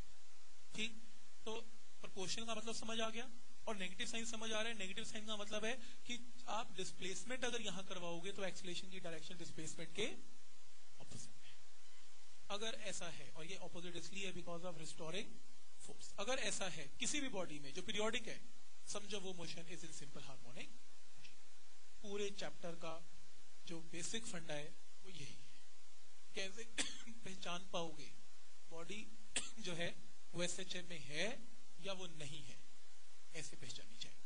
ठीक? तो प्रपोर्शन का मतलब समझ आ गया? और नेगेटिव साइन समझ आ रहा है? नेगेटिव साइन का मतलब है कि आप डिस्प्लेसमेंट अगर यहाँ करवाओगे तो एक्सलेशन की डायरेक्शन डिस्प्लेसमेंट के ऑपोजिट है। अगर ऐसा है, और ये ऑपोजिट इसलिए बिकॉज़ ऑफ़ रिस्टोरिंग फोर्स अगर ऐसा है, किसी भी बॉडी में, जो पीरियोडिक है, समझो वो motion is in simple harmonic पूरे चैप्टर का जो बेसिक फंडा है, वो यही है। कैसे पहचान पाओगे? बॉडी जो है, वो एसएचएम में है या वो नहीं है? ऐसे पहचानी जाएगी।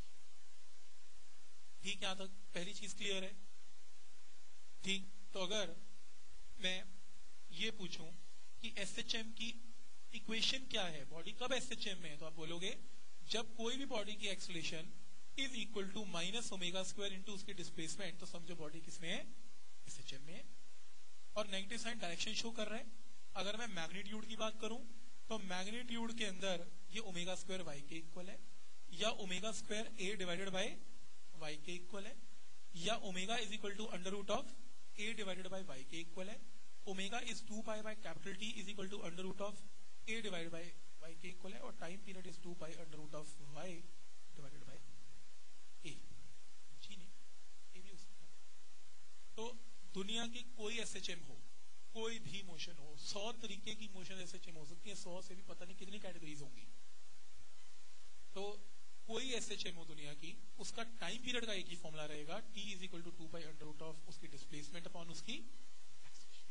ठीक यहाँ तक पहली चीज़ क्लियर है। ठीक तो अगर मैं ये पूछूँ कि एस की इक्वेशन क्या है? बॉडी कब एस में है? तो आप बोलोगे, जब कोई भी बॉडी की acceleration is equal to minus omega square into उसकी डिस्प्लेसमेंट तो समझो बॉडी किसमें है? एस में और नेगेटिव साइन डायरेक्शन शो कर रहा है। अगर मैं मैग्नीट्यूड की बात करूँ तो मैग्नीट्यूड के अंदर ये ओमेगा स्क्वायर वाई के इक्वल है। या omega square a divided by y के इक्वल है, या omega is equal to under root of a divided by y के इक्वल है omega is two pi by capital T is equal to under root of a divided by y के इक्वल है, और time period is two pi under root of y divided by a जी नहीं ए भी हो सकता तो दुनिया की कोई एसएचएम हो, कोई भी मोशन हो, सौ तरीके की मोशन ऐसे चेम हो सकती है, सौ से भी पता नहीं कितनी कैटेगरीज होंगी। तो कोई ऐसे चेम हो दुनिया की, उसका टाइम पीरियड का एक ही फॉर्मूला रहेगा T is equal to two by under root of उसकी डिस्प्लेसमेंट अपॉन उसकी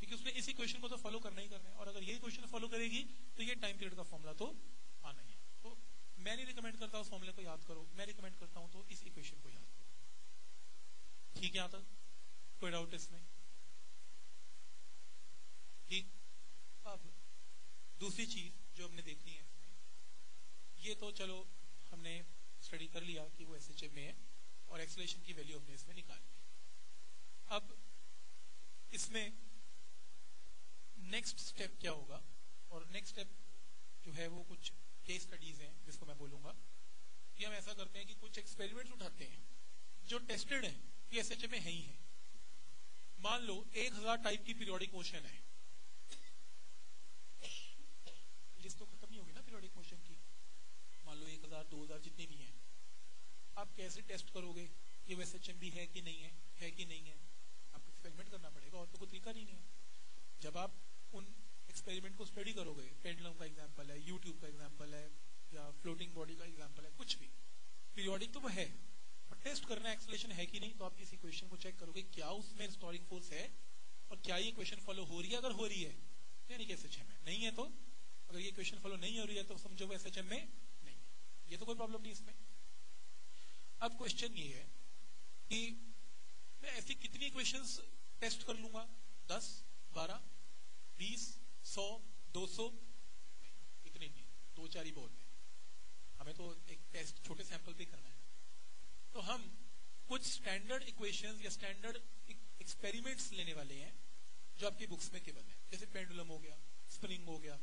क्योंकि उसने इसी क्वेश्चन को तो फॉलो करना ही करना है, और अगर यही क्वेश्चन फॉलो करेगी तो ये टाइम पीरियड का फॉर्मूला तो आना ही है। तो मैं नहीं रिकमेंड करता उस फॉर्मूले को याद करो, मैं रिकमेंड करता हूँ तो इस इक्वेशन को याद करो। ठीक है तक? कोई डाउट इसमें? ठीक। अब दूसरी चीज़ जो हमने देखनी है, ये तो चलो हमने स्टडी कर लिया कि वो एसएचएम में है और एक्सलेशन की वैल्यू हमने इसमें निकाल। ली अब इसमें नेक्स्ट स्टेप क्या होगा? और नेक्स्ट स्टेप जो है वो कुछ केस स्टडीज़ हैं जिसको मैं बोलूँगा। कि हम ऐसा करते हैं कि कुछ एक्सपेरिमेंट्स उठाते हैं जो टेस्टेड है कि एसएचएम में है ही है। मान लो एक हज़ार टाइप की पीरियोडिक मोशन है। लिस्ट तो खत्म ही होगी ना पीरियोडिक मोशन की। मान लो एक हज़ार, दो हज़ार जितनी भी हैं। आप कैसे टेस्ट करोगे कि वो एस भी है कि नहीं है? है कि नहीं है? आपको एक्सपेरिमेंट करना पड़ेगा, और तो कोई तरीका नहीं है। जब आप उन एक्सपेरिमेंट को स्टडी करोगे पेंडलम का एग्ज़ाम्पल है यूट्यूब का एग्ज़ाम्पल है, या फ्लोटिंग बॉडी का एग्ज़ाम्पल है, कुछ भी पीरियोडिक तो वो है टेस्ट करना एक्सलेशन है कि नहीं तो आप इस इक्वेशन को चेक करोगे, क्या उसमें रिस्टोरिंग फोर्स है, और क्या ये क्वेश्चन फॉलो हो रही है, अगर हो रही है, यानी कि एस में। नहीं है तो अगर ये क्वेश्चन फॉलो नहीं हो रही है तो समझो एस में नहीं है। ये तो कोई प्रॉब्लम नहीं इसमें। अब क्वेश्चन ये है कि मैं ऐसी कितनी इक्वेशंस टेस्ट कर लूँगा? दस, बारह, बीस, सौ, दो सौ? इतने नहीं, दो चार ही बहुत है। हमें तो एक टेस्ट छोटे सैंपल पे करना है। तो हम कुछ स्टैंडर्ड इक्वेशंस या स्टैंडर्ड एक्सपेरिमेंट्स लेने वाले हैं, जो आपकी बुक्स में केवल है। जैसे पेंडुलम हो गया स्प्रिंग हो गया।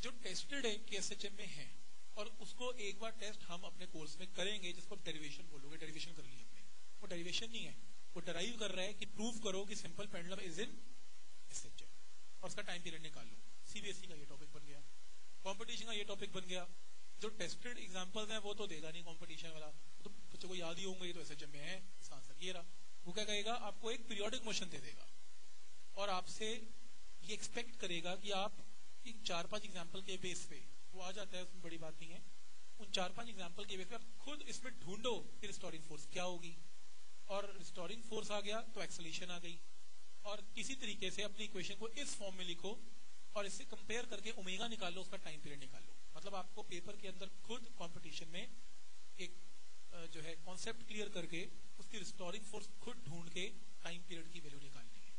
जो टेस्टेड है कि में है। और उसको एक बार टेस्ट हम अपने कोर्स में करेंगे, जिसको डेरिवेशन बोलोगे डेरिवेशन कर लिए अपने वो डेरिवेशन नहीं है। वो डराइव कर रहा है कि प्रूव करो कि simple pendulum is in SHM और उसका टाइम पीरियड निकाल लो। सीबीएसई का ये टॉपिक बन गया। कंपटीशन का ये टॉपिक बन गया। जो टेस्टेड एग्जांपल्स हैं, वो तो देगा नहीं कंपटीशन वाला। तो बच्चों को याद ही होंगे तो एसएचएम में है। इसका आंसर ये रहा। वो क्या कहेगा? आपको एक पीरियोडिक मोशन दे देगा। और आपसे ये एक्सपेक्ट करेगा कि आप चार पाँच एग्ज़ाम्पल के बेस पे वो आ जाता है बड़ी बात नहीं है। उन चार पाँच एग्ज़ाम्पल के बेस पे आप खुद इसमें ढूंढो कि रिस्टोरिंग फोर्स क्या होगी। और रिस्टोरिंग फोर्स आ गया तो एक्सलेशन आ गई। और किसी तरीके से अपनी इक्वेशन को इस फॉर्म में लिखो और इससे कंपेयर करके ओमेगा निकाल, उसका टाइम पीरियड निकाल। मतलब आपको पेपर के अंदर खुद कंपटीशन में एक जो है कॉन्सेप्ट क्लियर करके उसकी रिस्टोरिंग फोर्स खुद ढूंढ के टाइम पीरियड की वैल्यू निकालनी है।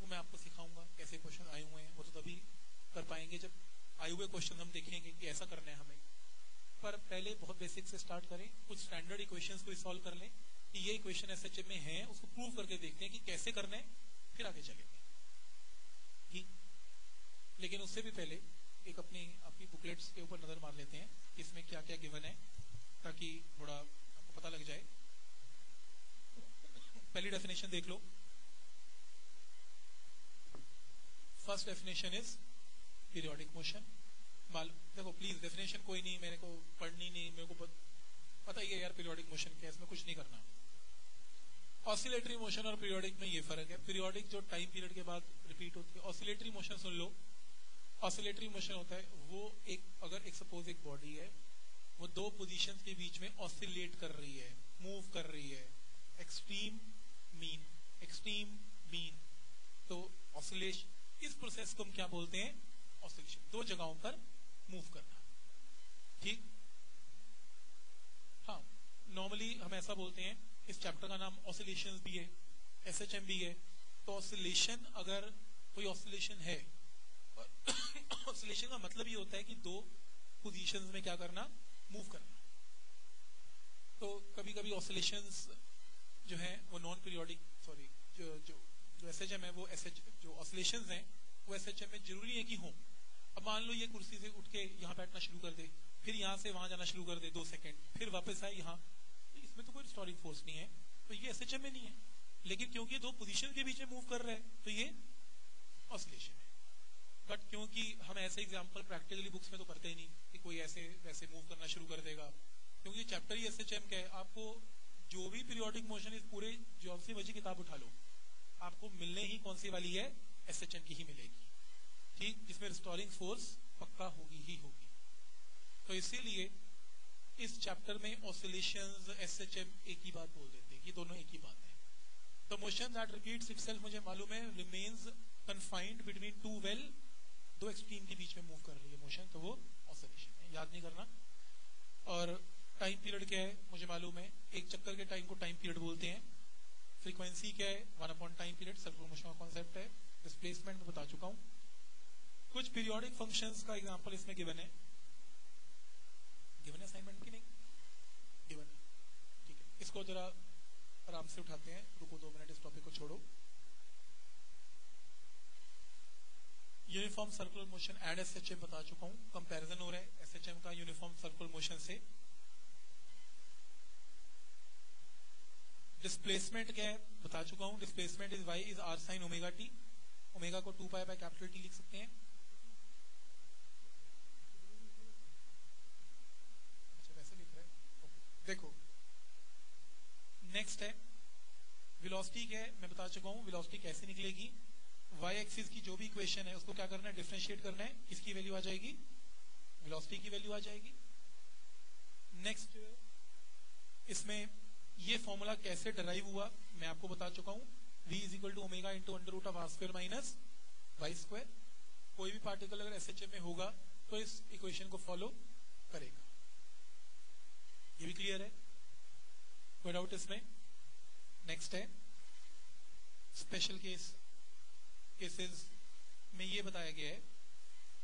वो मैं आपको सिखाऊँगा, कैसे क्वेश्चन आए हुए हैं, वो तो तभी कर पाएँगे जब आए हुए क्वेश्चन हम देखेंगे कि ऐसा करना है हमें। पर पहले बहुत बेसिक से स्टार्ट करें, कुछ स्टैंडर्ड इक्वेशंस को सॉल्व कर लें कि ये इक्वेशन एस एच में है, उसको प्रूव करके देखते हैं कि कैसे करना है, फिर आगे चलेंगे। ठीक लेकिन उससे भी पहले एक अपनी आपकी बुकलेट्स के ऊपर नज़र मार लेते हैं इसमें क्या क्या गिवन है, ताकि थोड़ा आपको पता लग जाए। पहली डेफिनेशन देख लो। First definition is periodic motion मालूम, देखो प्लीज़ डेफिनेशन कोई नहीं, मेरे को पढ़नी नहीं, मेरे को पता ही है यार पीरियोडिक मोशन क्या है, इसमें कुछ नहीं करना। ऑसिलेटरी मोशन और पीरियोडिक में ये फ़र्क है। पीरियोडिक जो टाइम पीरियड के बाद रिपीट होती है ऑसिलेटरी मोशन सुन लो। ऑसिलेटरी मोशन होता है, वो एक अगर एक सपोज़ एक बॉडी है, वो दो पोजीशंस के बीच में ऑसिलेट कर रही है मूव कर रही है। एक्सट्रीम मीन एक्सट्रीम मीन तो ऑसिलेशन इस प्रोसेस को हम क्या बोलते हैं? ऑसिलेशन दो जगहों पर मूव करना। ठीक? हाँ नॉर्मली हम ऐसा बोलते हैं, इस चैप्टर का नाम ऑसिलेशन भी है एस एच एम भी है। तो ऑसिलेशन अगर कोई ऑसिलेशन है ऑसिलेशन का मतलब ये होता है कि दो पोजीशंस में क्या करना मूव करना। तो कभी कभी ऑसिलेशन जो है, वो नॉन पीरियोडिक सॉरी जो जो जो एस एच एम है, वो एस एच जो ऑसिलेशन है, वो एस एच एम में ज़रूरी है कि हो। अब मान लो ये कुर्सी से उठ के यहाँ बैठना शुरू कर दे, फिर यहाँ से वहाँ जाना शुरू कर दे दो सेकंड फिर वापस आए यहाँ। तो इसमें तो कोई रिस्टोरिंग फोर्स नहीं है तो ये एसएचएम में नहीं है। लेकिन क्योंकि दो पोजीशन के बीच में मूव कर रहे हैं तो ये ऑसिलेशन है। बट क्योंकि हम ऐसे एग्ज़ाम्पल प्रैक्टिकली बुक्स में तो करते ही नहीं कि कोई ऐसे वैसे मूव करना शुरू कर देगा। क्योंकि चैप्टर ही एसएचएम का है। आपको जो भी पीरियोडिक मोशन इस पूरे ज्योग्राफी वजी किताब उठा लो, आपको मिलने ही कौन सी वाली है? एसएचएम की ही मिलेगी। ठीक जिसमें रिस्टोरिंग फोर्स पक्का होगी, ही होगी। तो इसीलिए इस चैप्टर में ऑसिलेशन एस एच एम एक ही बात बोल देते हैं ये दोनों एक ही बात है। तो मोशन दैट रिपीट्स इटसेल्फ मुझे मालूम है remains confined between two well दो एक्सट्रीम के बीच में मूव कर रही है मोशन तो वो ऑसिलेशन है। याद नहीं करना। और टाइम पीरियड क्या है, मुझे मालूम है, एक चक्कर के टाइम को टाइम पीरियड बोलते हैं। फ्रीक्वेंसी क्या है one upon time period circular motion का कॉन्सेप्ट है। डिस्प्लेसमेंट में बता चुका हूँ। कुछ पीरियोडिक फ़ंक्शंस का एग्जांपल इसमें गिवन है। गिवन असाइनमेंट की नहीं? गिवन ठीक है। इसको जरा आराम से उठाते हैं। रुको दो मिनट, इस टॉपिक को छोड़ो। Uniform circular motion and SHM बता चुका हूँ। कंपैरिजन हो रहा है एसएचएम का यूनिफॉर्म सर्कुलर मोशन से। डिस्प्लेसमेंट क्या है? बता चुका हूँ। Displacement is y is r sine omega t omega को two pi by capital T लिख सकते हैं अच्छा वैसे लिख रहे हैं देखो नेक्स्ट है वेलोसिटी है, मैं बता चुका हूँ वेलोसिटी कैसे निकलेगी वाई एक्सिस की जो भी इक्वेशन है, उसको क्या करना है डिफ्रेंशिएट करना है, किसकी वैल्यू आ जाएगी? वेलोसिटी की वैल्यू आ जाएगी। नेक्स्ट इसमें ये फॉर्मूला कैसे डराइव हुआ, मैं आपको बता चुका हूँ। V is equal to omega into under root of r square minus y square कोई भी पार्टिकल अगर एस में होगा तो इस इक्वेशन को फॉलो करेगा। ये भी क्लियर है कोई डाउट इसमें नेक्स्ट है. स्पेशल केस केसेस में ये बताया गया है,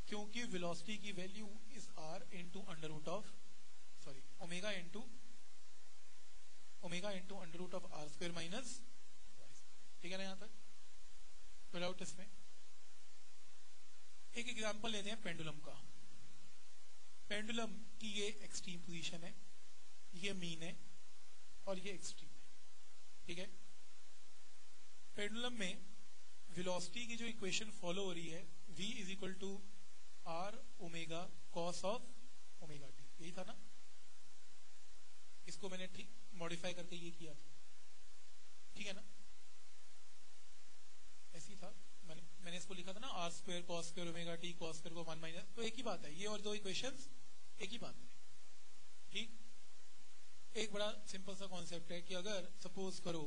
क्योंकि वेलोसिटी की value is r into under root of sorry omega into omega into under root of r square minus ठीक है ना यहाँ तक? विदाउट इसमें एक एग्जांपल लेते हैं पेंडुलम का. पेंडुलम की ये एक्सट्रीम पोजीशन है. ये मीन है और ये एक्सट्रीम है। ठीक है? पेंडुलम में वेलोसिटी की जो इक्वेशन फॉलो हो रही है, v is equal to r omega cos of omega t यही था ना? इसको मैंने ठीक मॉडिफाई करके ये किया था। ठीक है ना? ऐसी था। मैंने मैंने इसको लिखा था ना r square cos square omega t cos square को वन माइनस तो एक ही बात है, ये और दो इक्वेशंस एक ही बात है। ठीक? एक बड़ा सिंपल सा कॉन्सेप्ट है कि अगर सपोज़ करो,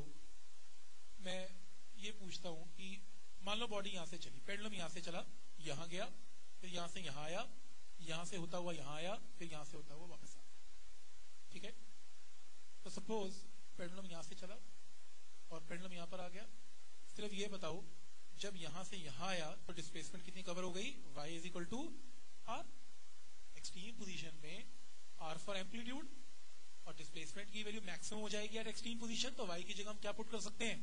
मैं ये पूछता हूँ कि मान लो बॉडी यहाँ से चली पेंडुलम यहाँ से चला, यहाँ गया, फिर यहाँ से यहाँ आया, यहाँ से होता हुआ यहाँ आया, फिर यहाँ से होता हुआ वापस आया। ठीक है? तो सपोज़ पेंडुलम यहाँ से चला और पेंडुलम यहाँ पर आ गया। सिर्फ़ ये बताओ, जब यहाँ से यहाँ आया तो डिस्प्लेसमेंट कितनी कवर हो गई? Y is equal to r extreme position में आर फॉर एम्पलीट्यूड और डिस्प्लेसमेंट की वैल्यू मैक्सिमम हो जाएगी एट एक्सट्रीम पोजीशन तो वाई की जगह हम क्या पुट कर सकते हैं?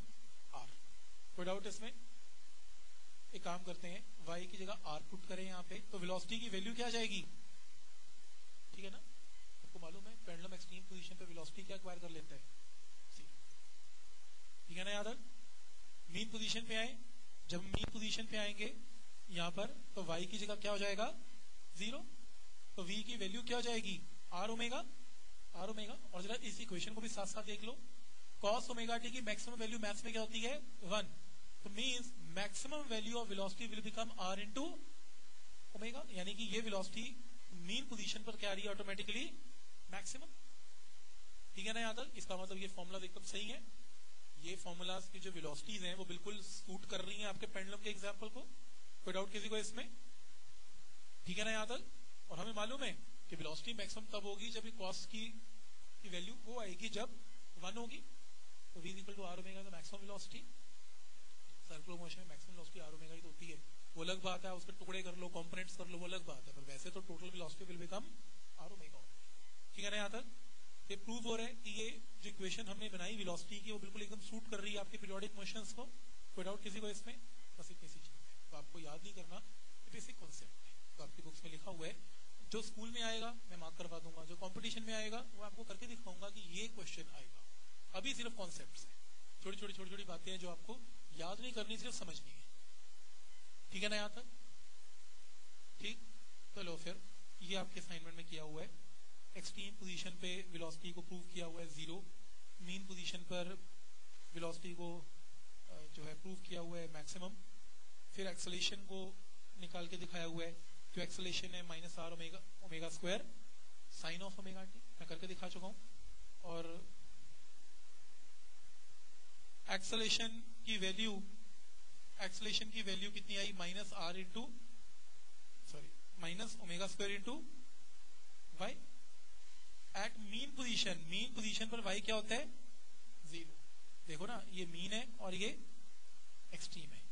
R. कोई डाउट इसमें एक काम करते हैं, y की जगह r पुट करें यहाँ पे तो वेलोसिटी की वैल्यू क्या जाएगी? ठीक है ना? आपको मालूम है पेंडुलम एक्सट्रीम पोजीशन पे वेलोसिटी क्या एक्वायर कर लेता है? ठीक है ना, याद मीन पोजीशन पे आए, जब मीन पोजीशन पे आएँगे, यहाँ पर तो वाई की जगह क्या हो जाएगा? ज़ीरो तो v की वैल्यू क्या हो जाएगी? आर ओमेगा आर ओमेगा और जरा इस इक्वेशन को भी साथ साथ देख लो। कॉस ओमेगा टी की मैक्सिमम वैल्यू मैथ्स में क्या होती है? वन तो means maximum value of velocity will become r into omega यानी कि ये वेलोसिटी मीन पोजीशन पर क्या आ रही है ऑटोमेटिकली मैक्सिमम ठीक है ना याद इसका मतलब ये फॉर्मूला एकदम सही है। ये फॉर्मूलाज की जो वेलोसिटीज हैं, वो बिल्कुल सूट कर रही हैं आपके पेंडुलम के एग्जांपल को। कोई डाउट किसी को इसमें। ठीक है ना यहाँ तक और हमें मालूम है कि वेलोसिटी मैक्सिमम तब होगी जब कॉस्ट की, की वैल्यू वो आएगी जब वन होगी। तो v equal to r omega तो मैक्सिमम वेलोसिटी सर्कुलर मोशन में मैक्सिमम वेलोसिटी आर ओमेगा ही तो होती है। वो अलग बात है उसके टुकड़े कर लो कंपोनेंट्स कर लो वो अलग बात है। पर वैसे तो total velocity will become r omega ठीक है ना यहाँ तक? ये प्रूव हो रहा है कि ये जो इक्वेशन हमने बनाई वेलोसिटी की वो बिल्कुल एकदम सूट कर रही है आपके पीरियोडिक मोशंस को। कोई डाउट किसी को इसमें? बस इतनी सी चीज़ है। तो आपको याद नहीं करना बेसिक कॉन्सेप्ट है। तो आपकी बुक्स में लिखा हुआ है जो स्कूल में आएगा, मैं मार्क करवा दूँगा, जो कंपटीशन में आएगा, वो आपको करके दिखाऊँगा कि ये क्वेश्चन आएगा। अभी सिर्फ़ कॉन्सेप्ट है। छोटी छोटी छोटी छोटी बातें हैं जो आपको याद नहीं करनी, सिर्फ़ समझनी है। ठीक है ना यहाँ तक? ठीक? चलो फिर, ये आपके असाइनमेंट में किया हुआ है। एक्सट्रीम पोजीशन पे वेलोसिटी को प्रूव किया हुआ है ज़ीरो मीन पोजीशन पर वेलोसिटी को जो है प्रूव किया हुआ है मैक्सिमम फिर एक्सलेशन को निकाल के दिखाया हुआ है। जो एक्सलेशन है, minus r omega omega square, sine of omega t, मैं करके दिखा चुका हूँ। और एक्सलेशन की वैल्यू, एक्सलेशन की वैल्यू कितनी आई? Minus r into sorry, minus omega square into y. At mean position mean position पर वाई क्या होता है? ज़ीरो देखो ना, ये मीन है और ये एक्सट्रीम है।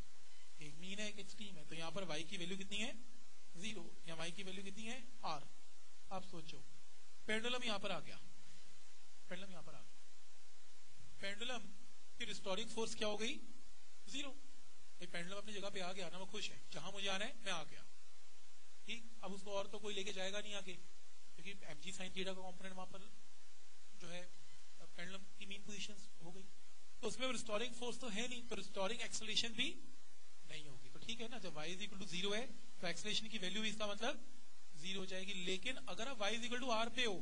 एक मीन है, एक एक्सट्रीम है। तो यहाँ पर वाई की वैल्यू कितनी है? ज़ीरो या वाई की वैल्यू कितनी है? आर आप सोचो। पेंडुलम यहाँ पर आ गया। पेंडुलम यहाँ पर आ गया। पेंडुलम की रिस्टोरिंग फोर्स क्या हो गई? ज़ीरो पेंडुलम अपनी जगह पे आ गया ना वो खुश है। जहाँ मुझे आना है, मैं आ गया। ठीक? अब उसको और तो कोई लेके जाएगा नहीं आगे। क्योंकि एम जी साइन थीटा का कॉम्पोनेंट वहाँ पर जो है पेंडुलम की मीन पोजीशन हो गई। तो उसमें रिस्टोरिंग फोर्स तो है नहीं तो रिस्टोरिंग एक्सलेशन भी नहीं होगी। तो ठीक है ना, जब y is equal to zero है तो एक्सलेशन की वैल्यू भी इसका मतलब ज़ीरो हो जाएगी। लेकिन अगर आप y is equal to r पे हो,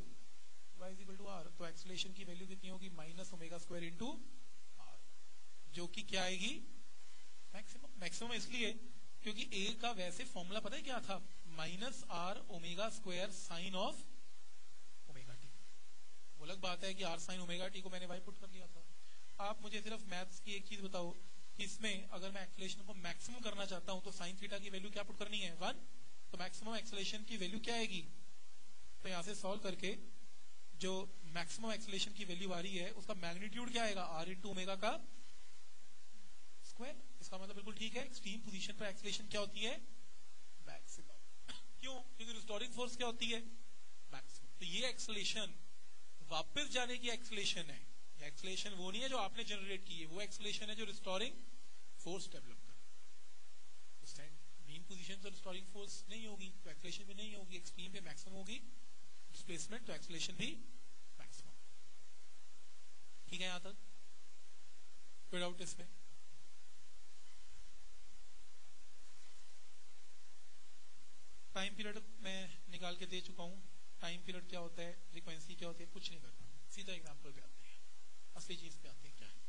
y is equal to r तो एक्सलेशन की वैल्यू कितनी होगी? Minus omega square into r जो कि क्या आएगी? मैक्सिमम मैक्सिमम इसलिए क्योंकि ए का वैसे फॉर्मूला पता है क्या था? Minus r omega square sine of omega t वो अलग बात है कि आर साइन ओमेगा टी को मैंने वाई पुट कर लिया था। आप मुझे सिर्फ़ मैथ्स की एक चीज़ बताओ। इसमें अगर मैं एक्सलेशन को मैक्सिमम करना चाहता हूँ तो साइन थीटा की वैल्यू क्या पुट करनी है? वन तो मैक्सिमम एक्सलेशन की वैल्यू क्या आएगी? तो यहाँ से सॉल्व करके जो मैक्सिमम एक्सलेशन की वैल्यू आ रही है, उसका मैग्नीट्यूड क्या आएगा? आर इंटू ओमेगा का स्क्वायर इसका मतलब बिल्कुल ठीक है। एक्सट्रीम पोजीशन पर एक्सलेशन क्या होती है? मैक्सिमम क्यों? क्योंकि रिस्टोरिंग फोर्स क्या होती है? मैक्सिमम तो ये एक्सलेशन वापस जाने की एक्सलेशन है। एक्सलेशन वो नहीं है जो आपने जनरेट की है, वो एक्सलेशन है जो रिस्टोरिंग फोर्स डेवलप कर। मीन पोजीशन तो रिस्टोरिंग फोर्स नहीं होगी तो एक्सलेशन भी नहीं होगी एक्सट्रीम पे मैक्सिमम होगी डिस्प्लेसमेंट तो एक्सलेशन भी मैक्सिमम ठीक है यहाँ तक? कोई डाउट इसमें। टाइम पीरियड मैं निकाल के दे चुका हूँ। टाइम पीरियड क्या होता है? फ्रीक्वेंसी क्या होती है? कुछ नहीं करना सीधा एग्जांपल पे आते असली चीज़ पे आते हैं क्या? है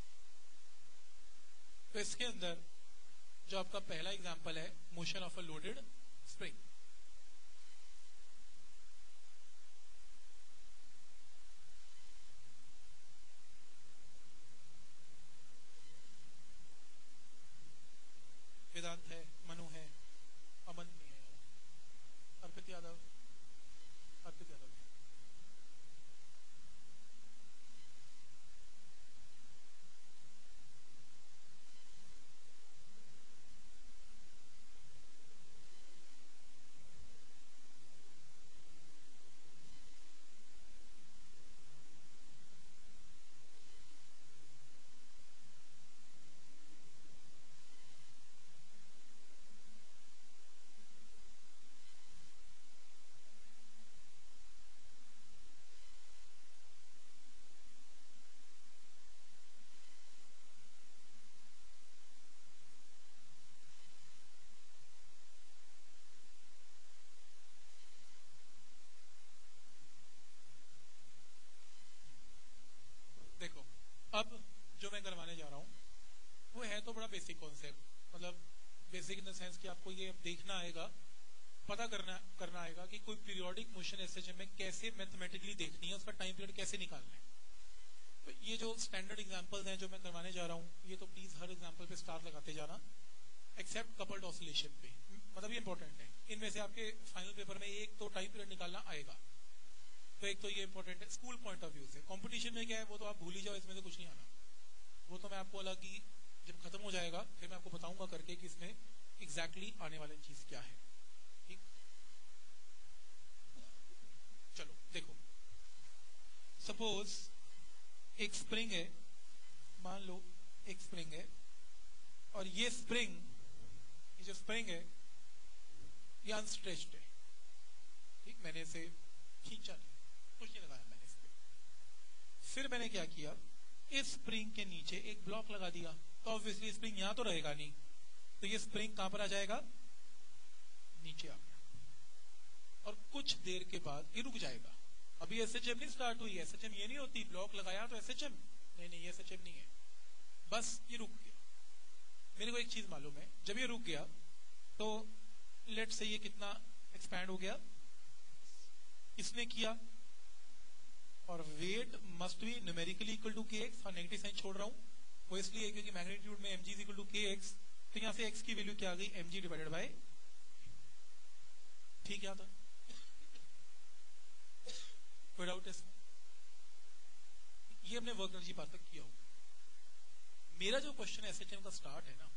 तो इसके अंदर जो आपका पहला एग्ज़ाम्पल है motion of a loaded spring Vedant है मनु है अमन नहीं है अर्पित यादव अर्पित यादव देखो अब जो मैं करवाने जा रहा हूँ वो है तो बड़ा बेसिक कॉन्सेप्ट मतलब बेसिक इन द सेंस कि आपको ये देखना आएगा, पता करना करना आएगा कि कोई पीरियोडिक मोशन एस में कैसे मैथमेटिकली देखनी है, उसका टाइम पीरियड कैसे निकालना है। तो ये जो स्टैंडर्ड एग्जांपल्स हैं जो मैं करवाने जा रहा हूँ, ये तो प्लीज़ हर एग्ज़ाम्पल पे स्टार लगाते जाना एक्सेप्ट कपल्ड ऑसिलेशन पे। मतलब ये इंपॉर्टेंट है। इनमें से आपके फाइनल पेपर में एक तो टाइम पीरियड निकालना आएगा। तो एक तो ये इंपॉर्टेंट है। स्कूल पॉइंट ऑफ़ व्यू से। कंपटीशन में क्या है, वो तो आप भूल ही जाओ, इसमें से कुछ नहीं आना। वो तो मैं आपको अलग ही जब खत्म हो जाएगा, फिर मैं आपको बताऊँगा करके कि इसमें एग्जैक्टली exactly आने वाली चीज़ क्या है। ठीक? चलो, देखो। सपोज़ एक स्प्रिंग है, मान लो एक स्प्रिंग है, और ये स्प्रिंग ये जो स्प्रिंग है, ये अनस्ट्रेच्ड है। ठीक? मैंने इसे खींचा नहीं। कुछ नहीं लगाया मैंने इस पे। फिर मैंने क्या किया? इस स्प्रिंग के नीचे एक ब्लॉक लगा दिया। तो ऑब्वियसली स्प्रिंग यहाँ तो रहेगा नहीं। तो ये स्प्रिंग कहाँ पर आ जाएगा? नीचे आ गया। और कुछ देर के बाद ये रुक जाएगा। अभी एस एच एम नहीं स्टार्ट हुई। एस एच एम ये नहीं होती ब्लॉक लगाया तो एस एच एम नहीं नहीं एस एच एम नहीं है। बस ये रुक गया। मेरे को एक चीज़ मालूम है, जब ये रुक गया तो लेट से ये कितना एक्सपैंड हो गया। इसने किया? और weight must be numerically equal to k x और नेगेटिव साइन छोड़ रहा हूँ। वो इसलिए क्योंकि मैग्नीट्यूड में g equal to k x तो यहाँ से एक्स की वैल्यू क्या आ गई? जी डिवाइडेड बाई ठीक है था कोई डाउट है ये हमने वर्क एनर्जी पार तक किया होगा। मेरा जो क्वेश्चन एस एच एम का स्टार्ट है ना,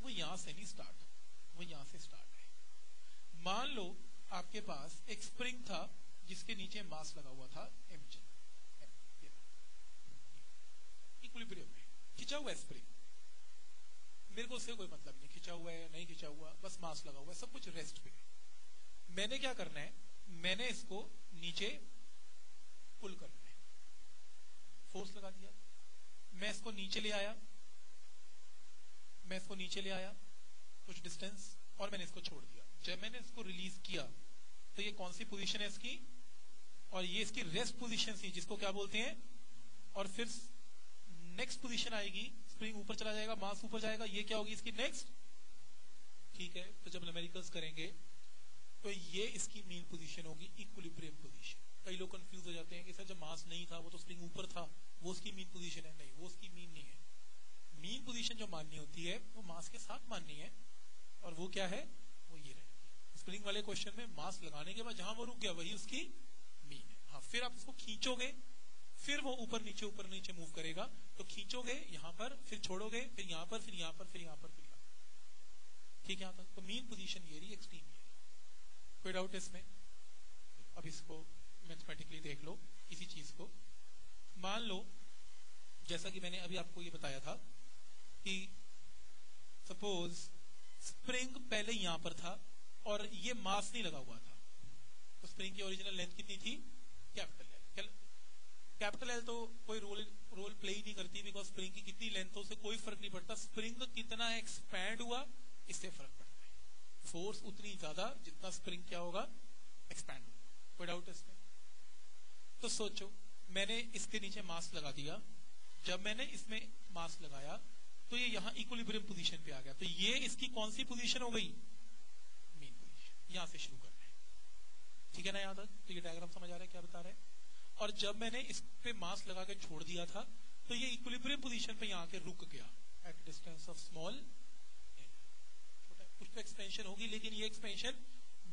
वो यहाँ से नहीं स्टार्ट वो यहाँ से स्टार्ट है। मान लो आपके पास एक स्प्रिंग था, जिसके नीचे मास लगा हुआ था एमजी इक्विलिब्रियम खिंचा हुआ स्प्रिंग मेरे को उससे कोई मतलब नहीं खिंचा हुआ है, नहीं खिंचा हुआ, बस मास लगा हुआ है, सब कुछ रेस्ट पे। मैंने क्या करना है? मैंने इसको नीचे पुल करना है। फोर्स लगा दिया। मैं इसको नीचे ले आया। मैं इसको नीचे ले आया, कुछ डिस्टेंस और मैंने इसको छोड़ दिया। जब मैंने इसको रिलीज़ किया तो ये कौन सी पोजीशन है इसकी? और ये इसकी रेस्ट पोजीशन थी, जिसको क्या बोलते हैं? और फिर नेक्स्ट पोजीशन आएगी स्प्रिंग ऊपर चला जाएगा मास ऊपर जाएगा, ये क्या होगी इसकी नेक्स्ट ठीक है तो जब न्यूमेरिकल्स करेंगे तो ये इसकी मेन पोजीशन होगी इक्विलिब्रियम पोजीशन कई लोग कंफ्यूज हो जाते हैं कि सर जब मास नहीं था, वो तो स्प्रिंग ऊपर था, वो उसकी मीन पोजीशन है, नहीं, वो उसकी मीन नहीं है. मीन पोजीशन जो माननी होती है, वो मास के साथ माननी है, और वो क्या है? वो ये रहेगी स्प्रिंग वाले क्वेश्चन में मास लगाने के बाद जहाँ वो रुक गया, वही उसकी मीन है. हाँ फिर आप इसको खींचोगे, फिर वो ऊपर नीचे ऊपर नीचे मूव करेगा तो खींचोगे, यहाँ पर, फिर छोड़ोगे, फिर यहाँ पर, फिर यहाँ पर, फिर यहाँ पर, फिर यहाँ ठीक है तो मीन पोजीशन ये रही एक्सट्रीम ये। कोई डाउट इसमें? अब इसको मैथमेटिकली देख लो, इसी चीज़ को। मान लो, जैसा कि मैंने अभी आपको ये बताया था कि सपोज़ स्प्रिंग पहले यहाँ पर था और ये मास नहीं लगा हुआ था। तो स्प्रिंग की ओरिजिनल लेंथ कितनी थी? कैपिटल एल कैपिटल एल तो कोई रोल रोल प्ले ही नहीं करती बिकॉज़ स्प्रिंग की कितनी लेंथ उससे कोई फ़र्क नहीं पड़ता। स्प्रिंग कितना एक्सपैंड हुआ, इससे फ़र्क पड़ता है। फोर्स उतनी ज़्यादा, जितना स्प्रिंग क्या होगा एक्सपैंड होगा। कोई डाउट इसमें तो सोचो, मैंने इसके नीचे मास लगा दिया। जब मैंने इसमें मास लगाया तो ये यहाँ इक्विलिब्रियम पोजीशन पे आ गया। तो ये इसकी कौन सी पोजीशन हो गई? मेन पोजीशन यहाँ से शुरू करना है। ठीक है ना यहाँ तक तो ये डायग्राम समझ आ रहा है, क्या बता रहे हैं? और जब मैंने इस पे मास लगा के छोड़ दिया था तो ये इक्विलिब्रियम पोजीशन पे यहाँ के रुक गया। एट डिस्टेंस ऑफ़ स्मॉल कुछ तो एक्सपेंशन होगी, लेकिन ये एक्सपेंशन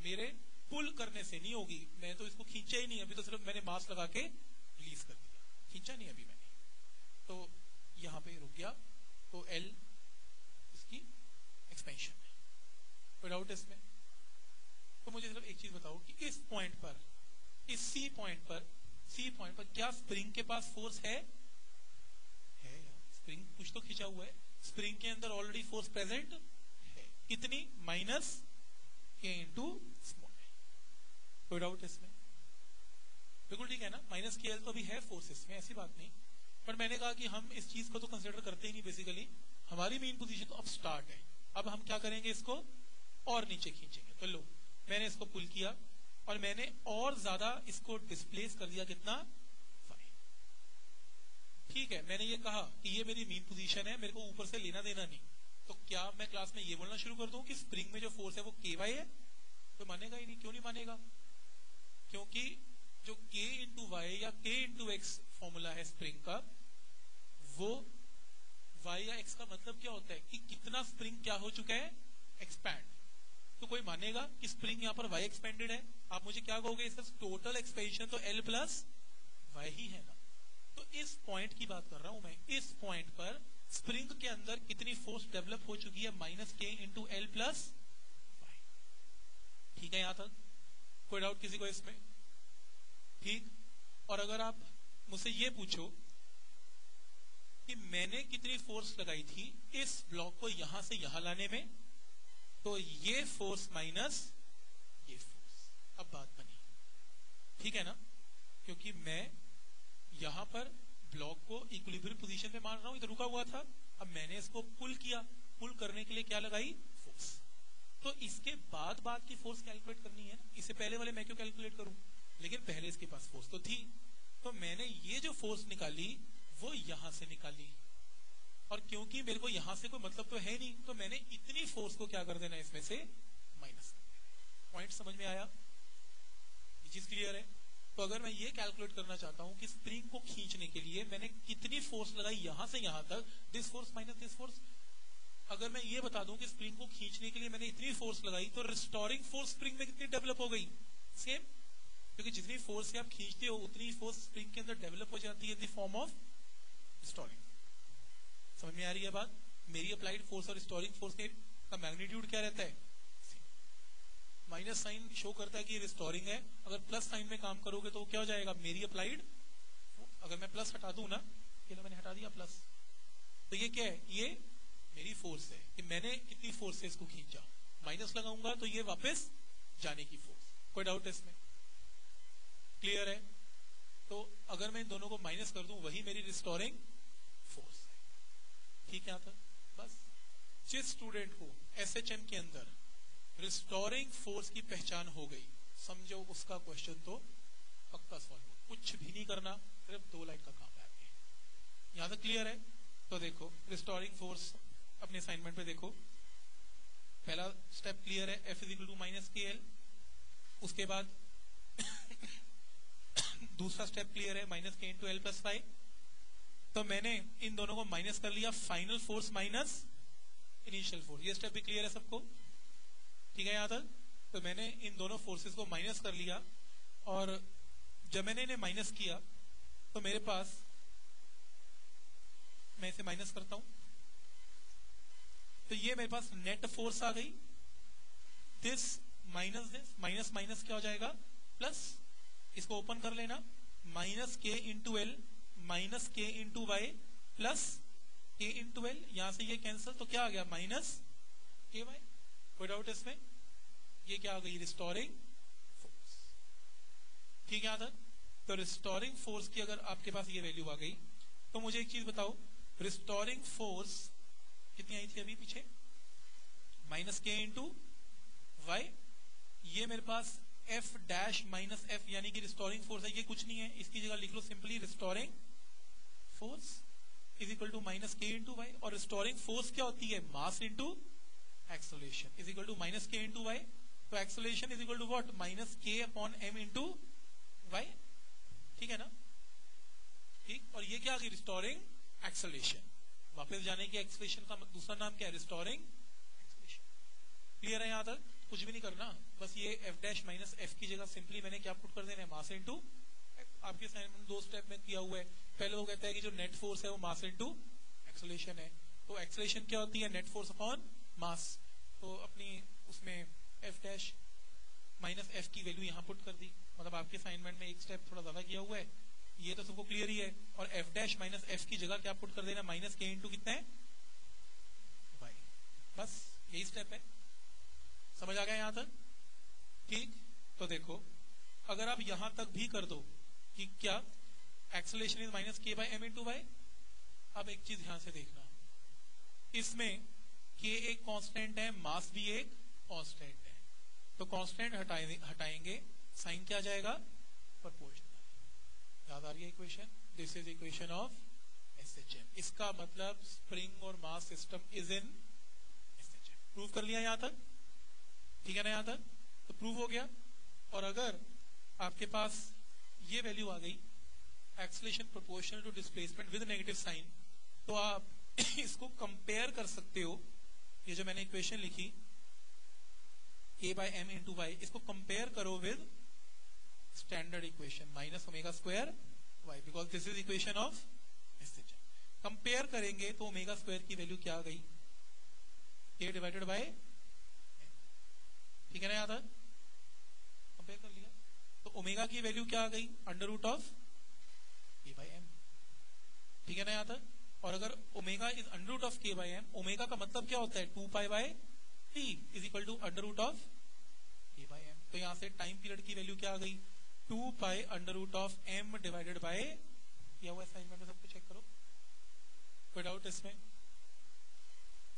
मेरे पुल करने से नहीं होगी। मैं तो इसको खींचा ही नहीं, अभी तो सिर्फ़ मैंने मास लगा के रिलीज़ कर दिया। खींचा नहीं अभी मैंने। तो यहाँ पे रुक गया। तो एल इसकी एक्सपेंशन है। कोई डाउट इसमें तो मुझे सिर्फ़ एक चीज़ बताओ कि इस पॉइंट पर, इस सी पॉइंट पर सी पॉइंट पर क्या स्प्रिंग के पास फोर्स है? है स्प्रिंग कुछ तो खींचा हुआ है। स्प्रिंग के अंदर ऑलरेडी फोर्स प्रेजेंट है। कितनी? माइनस के इंटू स्मॉल कोई डाउट इसमें? बिल्कुल ठीक है ना? माइनस के एल तो अभी है फोर्स इसमें ऐसी बात नहीं। पर मैंने कहा कि हम इस चीज़ को तो कंसिडर करते ही नहीं बेसिकली हमारी मेन पोजीशन तो अब स्टार्ट है। अब हम क्या करेंगे इसको? और नीचे खींचेंगे। तो लो, मैंने इसको पुल किया। और मैंने और ज़्यादा इसको डिस्प्लेस कर दिया कितना? ठीक है, मैंने ये कहा कि ये मेरी मीन पोजीशन है, मेरे को ऊपर से लेना देना नहीं। तो क्या मैं क्लास में ये बोलना शुरू कर दूँ कि स्प्रिंग में जो फोर्स है वो के वाई है? तो मानेगा ही नहीं, क्यों नहीं मानेगा? क्योंकि जो के इंटू वाई या के इंटू एक्स फॉर्मूला है स्प्रिंग का, वो वाई या एक्स का मतलब क्या होता है? कि कितना स्प्रिंग क्या हो चुका है? एक्सपैंड तो कोई मानेगा कि स्प्रिंग यहाँ पर वाई एक्सपेंडेड है? आप मुझे क्या कहोगे इसका टोटल एक्सपेंशन तो एल प्लस वाई ही ना? तो इस पॉइंट की बात कर रहा हूँ मैं। इस पॉइंट पर स्प्रिंग के अंदर कितनी फोर्स डेवलप हो चुकी है माइनस के इंटू एल प्लस ठीक है यहाँ तक? कोई डाउट किसी को इसमें? ठीक? और अगर आप मुझसे ये पूछो कि मैंने कितनी फोर्स लगाई थी इस ब्लॉक को यहाँ से यहाँ लाने में तो ये फोर्स माइनस अब बात बनी। ठीक है ना? क्योंकि मैं यहाँ पर ब्लॉक को इक्विलिब्रियम पोजीशन पे मान रहा हूँ, इधर रुका हुआ था। अब मैंने इसको पुल किया। पुल करने के लिए क्या लगाई? फोर्स तो इसके बाद बाद की फोर्स कैलकुलेट करनी है। ना इससे पहले वाले मैं क्यों कैलकुलेट करूँ? लेकिन पहले इसके पास फोर्स तो थी। तो मैंने ये जो फोर्स निकाली, वो यहाँ से निकाली। और क्योंकि मेरे को यहाँ से कोई मतलब तो है नहीं तो मैंने इतनी फोर्स को क्या कर देना इसमें से? माइनस पॉइंट समझ में आया? चीज़ क्लियर है? तो अगर मैं ये कैलकुलेट करना चाहता हूँ कि स्प्रिंग को खींचने के लिए मैंने कितनी फोर्स लगाई यहाँ से यहाँ तक? This force minus this force अगर मैं ये बता दूँ कि स्प्रिंग को खींचने के लिए मैंने इतनी फोर्स लगाई तो रिस्टोरिंग फोर्स स्प्रिंग में कितनी डेवलप हो गई? सेम क्योंकि जितनी फोर्स से आप खींचते हो, उतनी फोर्स स्प्रिंग के अंदर डेवलप हो जाती है in the form of restoring समझ में आ रही है बात? मेरी अप्लाइड फोर्स और रिस्टोरिंग फोर्स का मैग्नीट्यूड क्या रहता है? माइनस साइन शो करता है कि रिस्टोरिंग है। अगर प्लस साइन में काम करोगे तो क्या हो जाएगा? मेरी अप्लाइड अगर मैं प्लस हटा दूँ ना, ये मैंने हटा दिया प्लस तो ये क्या है? ये मेरी फोर्स है कि मैंने कितनी फोर्स से इसको खींचा। माइनस लगाऊँगा तो ये वापस जाने की फोर्स कोई डाउट है इसमें? क्लियर है? तो अगर मैं इन दोनों को माइनस कर दूँ, वही मेरी रिस्टोरिंग फोर्स है। ठीक है तक। बस। जिस स्टूडेंट को एस के अंदर रिस्टोरिंग फोर्स की पहचान हो गई। समझो उसका क्वेश्चन तो पक्का सॉल्व हो। कुछ भी नहीं करना, सिर्फ़ दो लाइन का काम है। आपके यहाँ तक क्लियर है? तो देखो रिस्टोरिंग फोर्स अपने असाइनमेंट पे देखो। पहला स्टेप क्लियर है f equal to minus k l उसके बाद दूसरा स्टेप क्लियर है minus k into l plus five तो मैंने इन दोनों को माइनस कर लिया final force minus initial force ये स्टेप भी क्लियर है सबको? ठीक है यहाँ तक तो मैंने इन दोनों फोर्सेस को माइनस कर लिया और जब मैंने इन्हें माइनस किया तो मेरे पास, मैं इसे माइनस करता हूँ। तो ये मेरे पास नेट फोर्स आ गई। This minus this minus minus क्या हो जाएगा? प्लस इसको ओपन कर लेना। Minus k into l minus k into y plus k into l यहाँ से ये कैंसिल तो क्या आ गया? माइनस के वाई कोई डाउट इसमें। ये क्या आ गई? रिस्टोरिंग फोर्स ठीक है तक तो रिस्टोरिंग फोर्स की अगर आपके पास ये वैल्यू आ गई तो मुझे एक चीज़ बताओ। रिस्टोरिंग फोर्स कितनी आई थी अभी पीछे? माइनस के इंटू वाई ये मेरे पास एफ़ डैश माइनस एफ़ यानी कि रिस्टोरिंग फोर्स है। ये कुछ नहीं है। इसकी जगह लिख लो simply restoring force is equal to minus k into y और रिस्टोरिंग फोर्स क्या होती है? Mass into acceleration is equal to minus k into y तो acceleration is equal to what minus k upon m into y ठीक है ना? ठीक? और ये क्या गई रिस्टोरिंग एक्सोलेशन वापस जाने की एक्सलेशन का दूसरा नाम क्या है? रिस्टोरिंग क्लियर है यहाँ तक? कुछ भी नहीं करना। बस ये एफ़ डैश माइनस एफ़ की जगह सिंपली मैंने क्या पुट कर देना है? मास इनटू आपके असाइनमेंट दो स्टेप में किया हुआ है। पहले वो कहता है कि जो नेट फोर्स है वो मास इनटू एक्सलेशन है। तो एक्सलेशन क्या होती है? Net force upon mass. तो अपनी उसमें एफ़ डैश माइनस एफ़ की वैल्यू यहाँ पुट कर दी। मतलब आपके असाइनमेंट में एक स्टेप थोड़ा ज़्यादा किया हुआ है। ये तो सबको क्लियर ही है। और एफ़ डैश माइनस एफ़ की जगह क्या पुट कर देना? माइनस के इंटू कितना? है वाई बस यही स्टेप है। समझ आ गया यहाँ तक? ठीक? तो देखो, अगर आप यहाँ तक भी कर दो कि क्या acceleration is minus k by m into y अब एक चीज़ ध्यान से देखना। इसमें के एक कांस्टेंट है मास भी एक कांस्टेंट है। तो कांस्टेंट हटाएँगे साइन क्या जाएगा? प्रपोर्शनल याद आ रही है equation this is equation of S H M इसका मतलब स्प्रिंग और mass system is in S H M prove कर लिया यहाँ तक? ठीक है ना यहाँ तक? तो प्रूव हो गया। और अगर आपके पास ये वैल्यू आ गई acceleration proportional to displacement with negative sign तो आप इसको कंपेयर कर सकते हो ये जो मैंने इक्वेशन लिखी k by m into y इसको कंपेयर करो with standard equation minus omega square y because this is equation of. Compare करेंगे तो ओमेगा स्क्वायर की वैल्यू क्या आ गई? K डिवाइडेड बाय ठीक है ना याद है कंपेयर कर लिया। तो ओमेगा की वैल्यू क्या आ गई? Under root of k by m ठीक है ना याद है और अगर omega is under root of k by m omega का मतलब क्या होता है? Two pi by t is equal to under root of k by m तो यहाँ से टाइम पीरियड की वैल्यू क्या आ गई? Two pi under root of m divided by किया हुआ असाइनमेंट सबको चेक करो। कोई डाउट इसमें?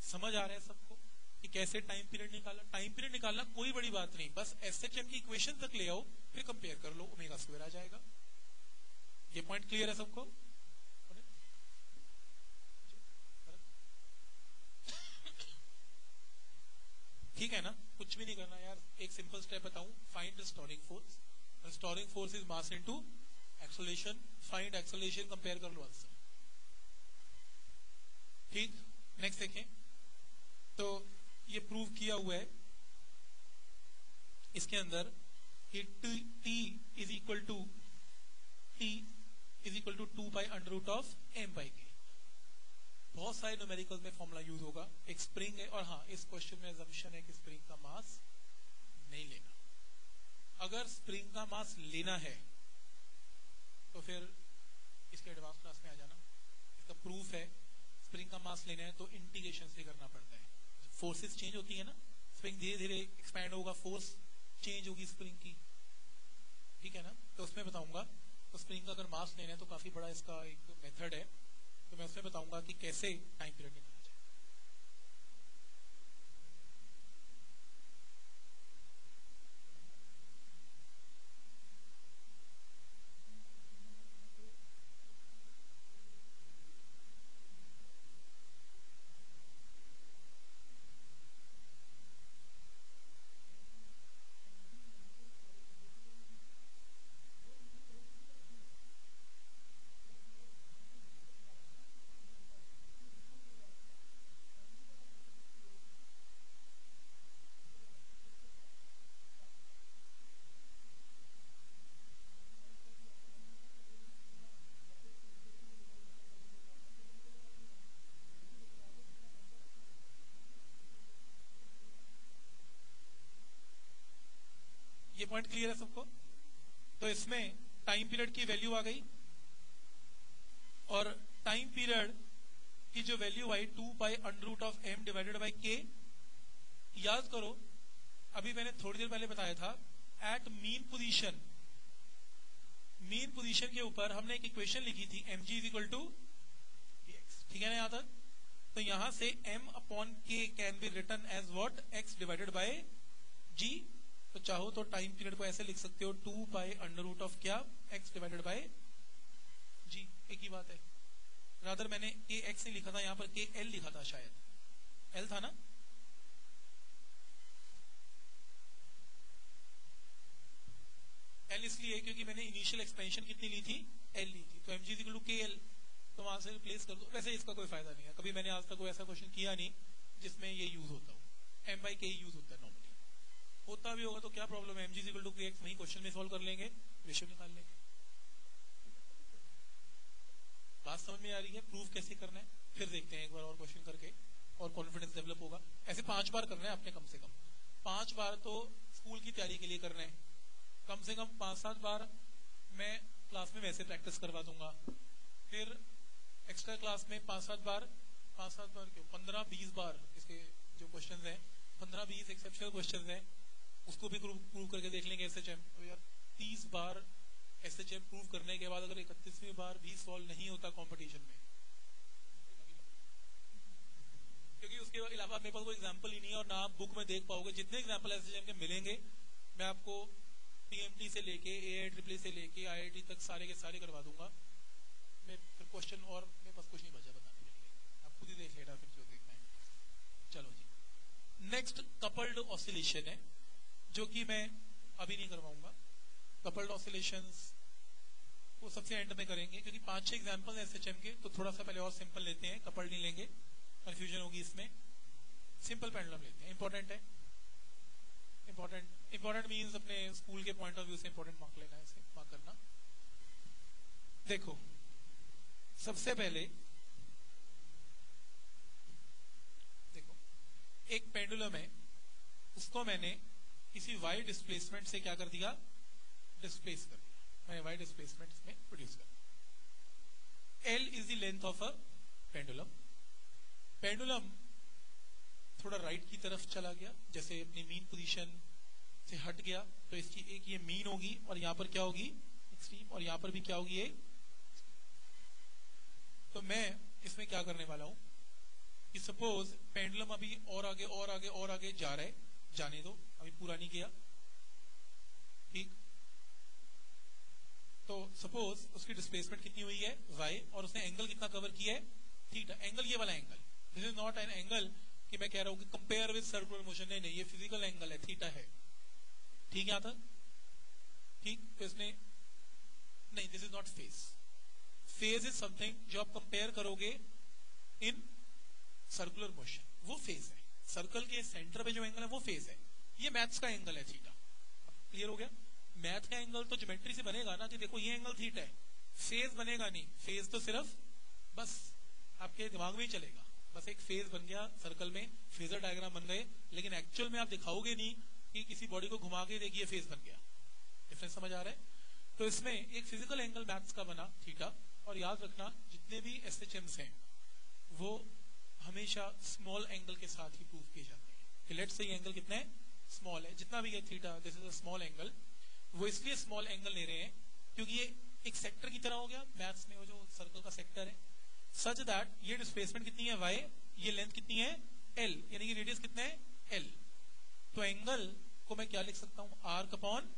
समझ आ रहा है सबको कि कैसे टाइम पीरियड निकालना? टाइम पीरियड निकालना कोई बड़ी बात नहीं। बस एस एच एम की इक्वेशन तक ले आओ, फिर कंपेयर कर लो ओमेगा स्क्वायर आ जाएगा। ये पॉइंट क्लियर है सबको? एक सिंपल स्टेप बताऊँ। Find restoring force restoring force is mass into acceleration find acceleration compare कर लो आंसर ठीक? नेक्स्ट देखें। तो ये प्रूव किया हुआ है। इसके अंदर कि t is equal to t is equal to two by under root of m by k बहुत सारे न्यूमेरिकल में फॉर्मूला यूज़ होगा। एक स्प्रिंग है और हाँ इस क्वेश्चन में एजम्पशन है कि स्प्रिंग का मास नहीं लेना। अगर स्प्रिंग का मास लेना है तो फिर इसके एडवांस क्लास में आ जाना। इसका प्रूफ है स्प्रिंग का मास लेना है तो इंटीग्रेशन से करना पड़ता है। फोर्सेस चेंज होती है ना? स्प्रिंग धीरे धीरे एक्सपैंड होगा फोर्स चेंज होगी स्प्रिंग की। ठीक है ना? तो उसमें बताऊँगा। तो स्प्रिंग का अगर मास लेना है तो काफ़ी बड़ा इसका एक मेथड है। तो मैं उसमें बताऊँगा कि कैसे टाइम पीरियड निकालना ये पॉइंट क्लियर है सबको? तो इसमें टाइम पीरियड की वैल्यू आ गई और टाइम पीरियड की जो value I two by under root of m divided by k याद करो, अभी मैंने थोड़ी देर पहले बताया था at mean position mean position के ऊपर हमने एक इक्वेशन लिखी थी एम जी इक्वल टू ठीक है ना यहाँ तक? तो यहाँ से m upon k can be written as what x divided by g तो चाहो तो टाइम पीरियड को ऐसे लिख सकते हो two by under root of क्या? एक्स डिवाइडेड बाई जी एक ही बात है। रादर मैंने के एक्स नहीं लिखा था, यहाँ पर के एल लिखा था शायद। एल था ना? एल इसलिए क्योंकि मैंने इनिशियल एक्सपेंशन कितनी ली थी? एल ली थी। तो m g to k l तो वहाँ से रिप्लेस कर दो। वैसे इसका कोई फ़ायदा नहीं है। कभी मैंने आज तक कोई ऐसा क्वेश्चन किया नहीं जिसमें ये यूज़ होता हो। एम बाई के यूज़ होता है होता भी होगा तो क्या प्रॉब्लम है? एमजी टू एक्स वही क्वेश्चन में सॉल्व कर लेंगे रेशियो निकाल लेंगे। बात समझ में आ रही है? प्रूफ कैसे करना है? फिर देखते हैं एक बार और क्वेश्चन करके, और कॉन्फिडेंस डेवलप होगा। ऐसे पाँच बार करना है अपने कम से कम। पाँच बार तो स्कूल की तैयारी के लिए करना है। कम से कम पाँच सात बार मैं क्लास में वैसे प्रैक्टिस करवा दूँगा। फिर एक्स्ट्रा क्लास में पाँच सात बार, पाँच सात बार क्यों? पंद्रह बीस बार इसके जो क्वेश्चन है, पंद्रह बीस एक्सेप्शनल क्वेश्चन हैं। उसको भी प्रूव करके देख लेंगे एस एच एम यार, तीस बार एस एच एम प्रूव करने के बाद अगर इकतीसवीं बार भी सॉल्व नहीं होता कॉम्पिटिशन में, क्योंकि उसके अलावा मेरे पास कोई एग्ज़ाम्पल ही नहीं है और ना आप बुक में देख पाओगे। जितने एग्ज़ाम्पल एस एच एम के मिलेंगे, मैं आपको टीएमटी से लेके ए आई ट्रिपल से लेके आईआईटी तक सारे के सारे करवा दूँगा। मैं फिर क्वेश्चन और मेरे पास कुछ नहीं बचा बताने के लिए। आप खुद ही देख लेना, फिर जो देखना है। चलो जी। नेक्स्ट कपल्ड ऑसिलेशन है। जो कि मैं अभी नहीं करवाऊँगा। कपल्ड ऑसिलेशन वो सबसे एंड में करेंगे, क्योंकि पाँच छह एग्ज़ाम्पल एस एच के तो थोड़ा सा पहले और सिंपल लेते हैं कपल्ड नहीं लेंगे कंफ्यूजन होगी इसमें। सिंपल पेंडुलम लेते हैं इंपॉर्टेंट है। इंपॉर्टेंट इंपॉर्टेंट मीन्स अपने स्कूल के पॉइंट ऑफ़ व्यू से इंपॉर्टेंट मार्क लेना है मार्क करना। देखो, सबसे पहले, देखो, एक पेंडुलम है, उसको मैंने किसी वाई डिस्प्लेसमेंट से क्या कर दिया? डिस्प्लेस कर दिया। मैंने वाई डिस्प्लेसमेंट इसमें प्रोड्यूस कर l is the length of a pendulum pendulum थोड़ा राइट की तरफ़ चला गया, जैसे अपनी मीन पोजीशन से हट गया तो इसकी एक ये मीन होगी और यहाँ पर क्या होगी? एक्सट्रीम और यहाँ पर भी क्या होगी? एक तो मैं इसमें क्या करने वाला हूँ? कि सपोज़ पेंडुलम अभी और आगे और आगे और आगे जा रहा जाने दो। अभी पूरा नहीं किया। ठीक? तो सपोज़ उसकी डिस्प्लेसमेंट कितनी हुई है? वाई और उसने एंगल कितना कवर किया है? है एंगल ये वाला angle this is not an angle कि मैं कह रहा हूँ कि कंपेयर विद सर्कुलर मोशन नहीं नहीं, ये फ़िज़िकल एंगल है. थीटा है. ठीक यहाँ तक? ठीक? तो इसने नहीं this is not face phase is something जो आप कंपेयर करोगे इन सर्कुलर मोशन वो फ़ेज़ है. सर्कल के सेंटर पे जो एंगल है, वो फ़ेज़ है. ये मैथ्स का एंगल है थीटा क्लियर हो गया? मैथ का एंगल तो ज्योमेट्री से बनेगा ना कि देखो ये एंगल थीटा है। फ़ेज़ बनेगा नहीं। फ़ेज़ तो सिर्फ़ बस आपके दिमाग में ही चलेगा। बस एक फ़ेज़ बन गया सर्कल में। फेजर डायग्राम बन गए। लेकिन एक्चुअल में आप दिखाओगे नहीं कि किसी बॉडी को घुमा के देखिए फ़ेज़ बन गया। डिफरेंस समझ आ रहा है? तो इसमें एक फ़िज़िकल एंगल मैथ्स का बना थीटा और याद रखना, जितने भी एस एच हैं, वो हमेशा स्मॉल एंगल के साथ ही प्रूव किए जाते हैं। कि से ये एंगल कितना है? स्मॉल है जितना भी है theta this is a small angle वो इसलिए स्मॉल एंगल ले रहे हैं, क्योंकि ये एक सेक्टर की तरह हो गया मैथ्स में वो जो सर्कल का सेक्टर है सच दैट ये डिस्प्लेसमेंट कितनी है वाई ये लेंथ कितनी है एल यानी कि रेडियस कितना है एल तो एंगल को मैं क्या लिख सकता हूँ? आर कपॉन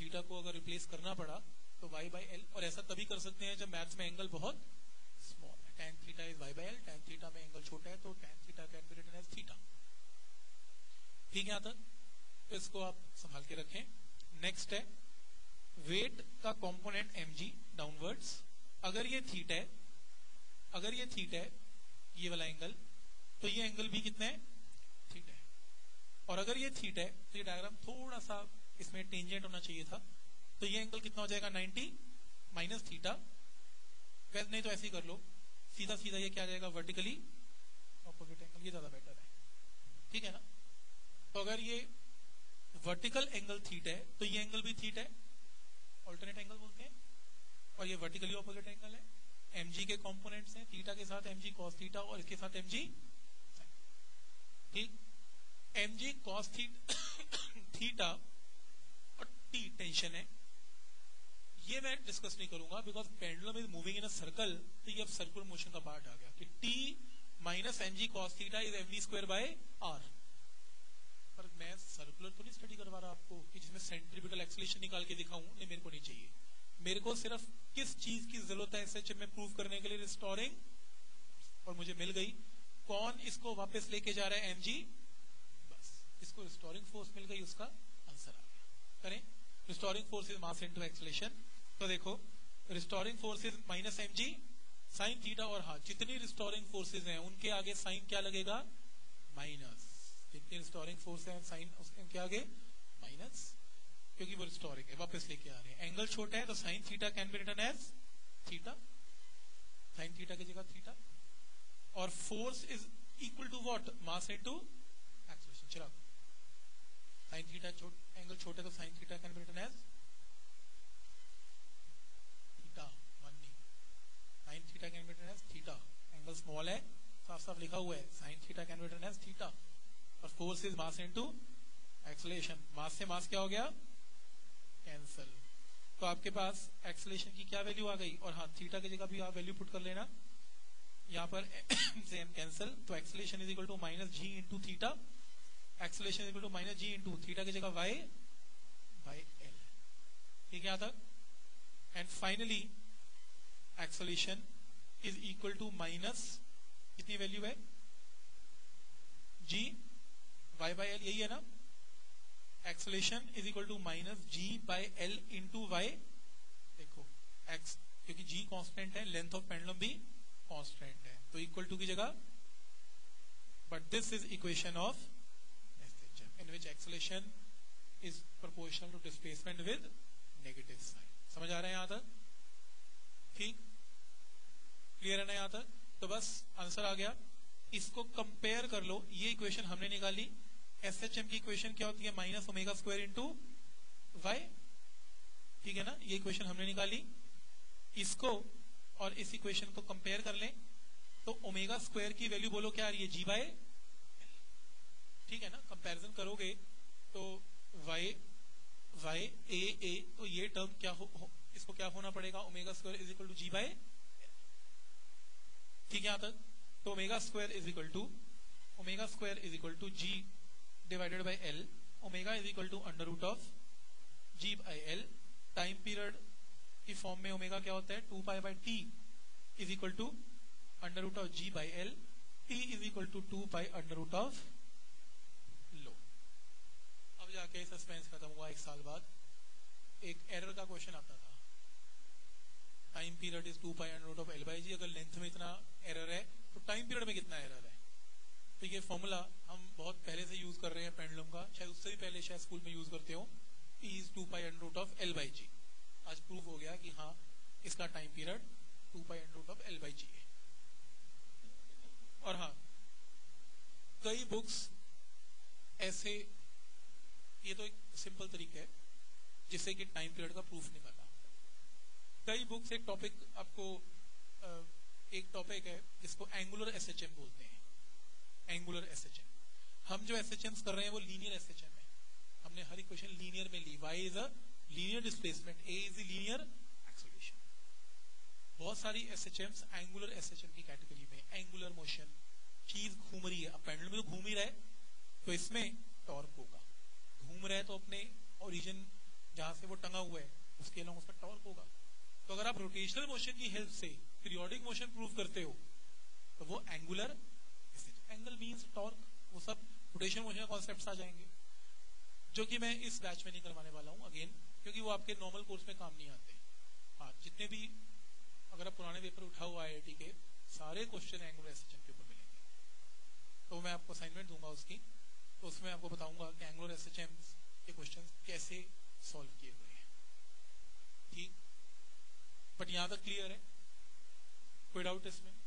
थीटा को अगर रिप्लेस करना पड़ा तो वाई बाई एल और ऐसा तभी कर सकते हैं जब मैथ्स में एंगल बहुत स्मॉल है। Tan theta is y by l tan theta में एंगल छोटा है तो tan theta can be written as theta ठीक है तक? तो इसको आप संभाल के रखें। नेक्स्ट है वेट का कंपोनेंट जी डाउनवर्ड्स अगर ये थीट है, अगर ये थीट है, ये वाला एंगल तो ये एंगल भी कितना थीट है। और अगर ये थीट है तो ये डायग्राम थोड़ा सा इसमें टेंजेंट होना चाहिए था। तो ये एंगल कितना हो जाएगा? 90 माइनस थीटा वैसे नहीं तो ऐसे ही कर लो। सीधा सीधा ये क्या जाएगा? वर्टिकली ऑपोजिट एंगल ये ज़्यादा बेटर है। ठीक है ना? तो अगर ये वर्टिकल एंगल थीट है तो ये एंगल भी थीट है? ऑल्टरनेट एंगल बोलते हैं? और ये वर्टिकली ऑपोजिट एंगल है? Mg के कंपोनेंट्स हैं थीटा के साथ mg cos थीटा और इसके साथ mg ठीक? Mg cos थीटा और t टेंशन है। ये मैं डिस्कस नहीं करूँगा because pendulum is moving in a circle तो ये अब सर्कुलर मोशन का पार्ट आ गया कि t minus m g theta is m v square by r मैं सर्कुलर तो नहीं स्टडी करवा रहा आपको कि जिसमें सेंट्रीपिटल एक्सलेशन निकाल के दिखाऊँ, नहीं, मेरे को नहीं चाहिए। मेरे को सिर्फ़ किस चीज़ की ज़रूरत है एसएच में प्रूव करने के लिए रिस्टोरिंग और मुझे मिल गई, कौन इसको वापस लेके जा रहा है एमजी बस। इसको रिस्टोरिंग फोर्स मिल गई, उसका आंसर आ गया। करें? Restoring force is mass into acceleration तो देखो restoring force is minus m g sine theta और हाँ जितनी रिस्टोरिंग फोर्सेज हैं, उनके आगे साइन क्या लगेगा? माइनस जितनी रिस्टोरिंग फोर्स है साइन उनके आगे माइनस क्योंकि वो रिस्टोरिंग है, वापस लेके आ रहे हैं। एंगल छोटा है तो sine theta can be written as theta sine theta की जगह थीटा और force is equal to what mass into acceleration Chirag sine theta angle छोटा तो sine theta can be written as theta one नहीं। Sine theta can be written as theta angle small है साफ़ साफ़ लिखा हुआ है। Sine theta can be written as theta और force is mass into acceleration mass से मास क्या हो गया? कैंसल तो आपके पास एक्सेलेशन की क्या वैल्यू आ गई? और हाँ थीटा की जगह भी आप वैल्यू पुट कर लेना। यहाँ पर सेम कैंसल तो acceleration is equal to minus G into theta acceleration is equal to minus G into theta की जगह वाई बाई एल ठीक है, यहाँ तक? And finally acceleration is equal to minus कितनी वैल्यू है? जी वाई बाई एल यही है ना? Acceleration is equal to minus G by L into Y देखो एक्स क्योंकि जी कांस्टेंट है लेंथ ऑफ़ पेंडुलम भी कांस्टेंट है। तो इक्वल टू की जगह? But this is equation of in which acceleration is proportional to displacement with negative sign समझ आ रहे हैं यहाँ तक? ठीक? क्लियर है ना यहाँ तक? तो बस आंसर आ गया। इसको कंपेयर कर लो। ये इक्वेशन हमने निकाली। एस एच एम की इक्वेशन क्या होती है? Minus omega square into Y ठीक है ना? ये इक्वेशन हमने निकाली। इसको और इस इक्वेशन को कंपेयर कर लें। तो ओमेगा स्क्वायर की वैल्यू बोलो क्या आ रही है? जी बाय ठीक है ना? कंपैरिजन करोगे तो वाई वाई ए ए तो ये टर्म क्या हो, हो इसको क्या होना पड़ेगा? Omega square is equal to G by ठीक है यहाँ तक। तो omega square is equal to omega square is equal to G divided by L, omega is equal to under root of G by L. Time period की फॉर्म में ओमेगा क्या होता है? Two pi by T is equal to under root of G by L T is equal to two pi under root of लो अब जाके सस्पेंस खत्म हुआ एक साल बाद। एक एरर का क्वेश्चन आता था। Time period is two pi root of L by G अगर लेंथ में इतना एरर है तो टाइम पीरियड में कितना एरर है? तो ये फॉर्मूला हम बहुत पहले से यूज़ कर रहे हैं पेंडलम का। शायद उससे भी पहले शायद स्कूल में यूज़ करते हो। P is two pi and root of L by G आज प्रूव हो गया कि हाँ इसका time period two pi and root of L by G है। और हाँ कई बुक्स ऐसे, ये तो एक सिंपल तरीका है, जिससे कि टाइम पीरियड का प्रूफ निकाला कई बुक्स एक टॉपिक आपको एक टॉपिक है, जिसको एंगुलर एसएचएम बोलते हैं। एंगुलर एस हम जो एस कर रहे हैं, वो लीनियर एस है। हमने हर इक्वेशन लीनियर में ली। Y is a linear displacement A is linear acceleration बहुत सारी S H M angular S की कैटेगरी में एंगुलर मोशन चीज़ घूम रही है। अब पेंडल में तो घूम ही रहा तो इसमें टॉर्क होगा। घूम रहा तो अपने ओरिजिन जहाँ से वो टंगा हुआ है, उसके अलॉन्ग उसका टॉर्क होगा। तो अगर आप रोटेशनल मोशन की हेल्प से पीरियोडिक मोशन प्रूव करते हो तो वो एंगुलर एंगल मींस टॉर्क वो सब रोटेशनल मोशन कॉन्सेप्ट आ जाएँगे। जो कि मैं इस बैच में नहीं करवाने वाला हूँ अगेन क्योंकि वो आपके नॉर्मल कोर्स में काम नहीं आते। हाँ जितने भी अगर आप पुराने पेपर उठा हुआ आई के, सारे क्वेश्चन एंगुलर एसेशन के ऊपर मिलेंगे। तो मैं आपको असाइनमेंट दूँगा उसकी। तो उसमें आपको बताऊँगा कि एंगुलर एस के क्वेश्चन कैसे सॉल्व किए हुए हैं। ठीक? बट यहाँ तक क्लियर है। कोई डाउट इसमें।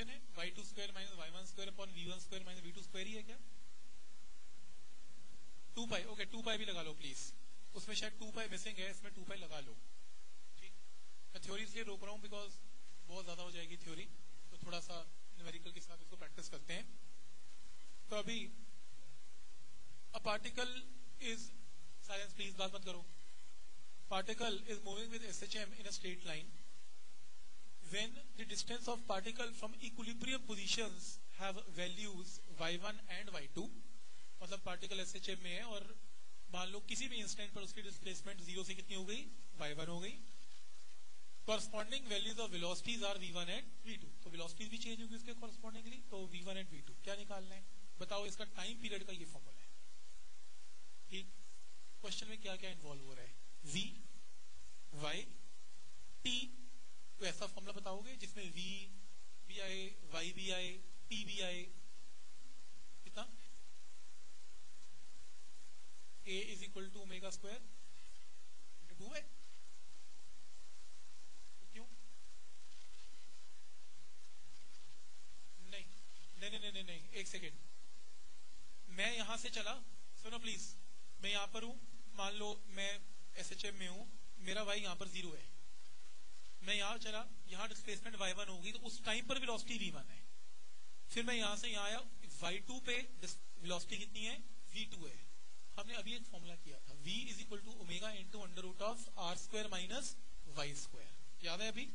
क्वेश्चन है? Y two square minus Y one square upon V one square minus V two square ही है क्या? Two pi okay two pi भी लगा लो प्लीज़ उसमें शायद टू पाई मिसिंग है, इसमें टू पाई लगा लो. ठीक? मैं थ्योरी इसलिए रोक रहा हूँ बिकॉज़ बहुत ज़्यादा हो जाएगी थ्योरी तो थोड़ा सा न्यूमेरिकल के साथ इसको प्रैक्टिस करते हैं. तो अभी a particle is silence please बात मत करो. Particle is moving with SHM in a straight line. When the distance of particle from equilibrium positions have values y1 and y2 मतलब पार्टिकल SHM में है और मान लो किसी भी इंस्टेंट पर उसकी डिस्प्लेसमेंट ज़ीरो से कितनी हो गई y1 हो गई corresponding values of velocities are v1 and v2 तो velocities भी चेंज होगी उसके correspondingly तो v1 and v2 क्या निकालना है बताओ इसका टाइम पीरियड का ये फॉर्मूला है ठीक क्वेश्चन में क्या क्या इन्वॉल्व हो रहा है v y t तो ऐसा फॉर्मूला बताओगे जिसमें v भी आए y भी आए t भी आए कितना? A is equal to omega square two है। क्यों? नहीं नहीं नहीं नहीं नहीं, एक सेकेंड मैं यहाँ से चला, सुनो प्लीज़ मैं यहाँ पर हूँ, मान लो मैं एस एच एम में हूँ, मेरा वाई यहाँ पर ज़ीरो है। मैं यहाँ चला, यहाँ डिस्प्लेसमेंट वाई वन होगी तो उस टाइम पर वेलोसिटी वी वन है। फिर मैं यहाँ से यहाँ आया वाई टू पे वेलोसिटी कितनी है? वी टू है। हमने अभी एक फॉर्मूला किया था। V is equal to omega into under root of R square minus Y square याद है अभी?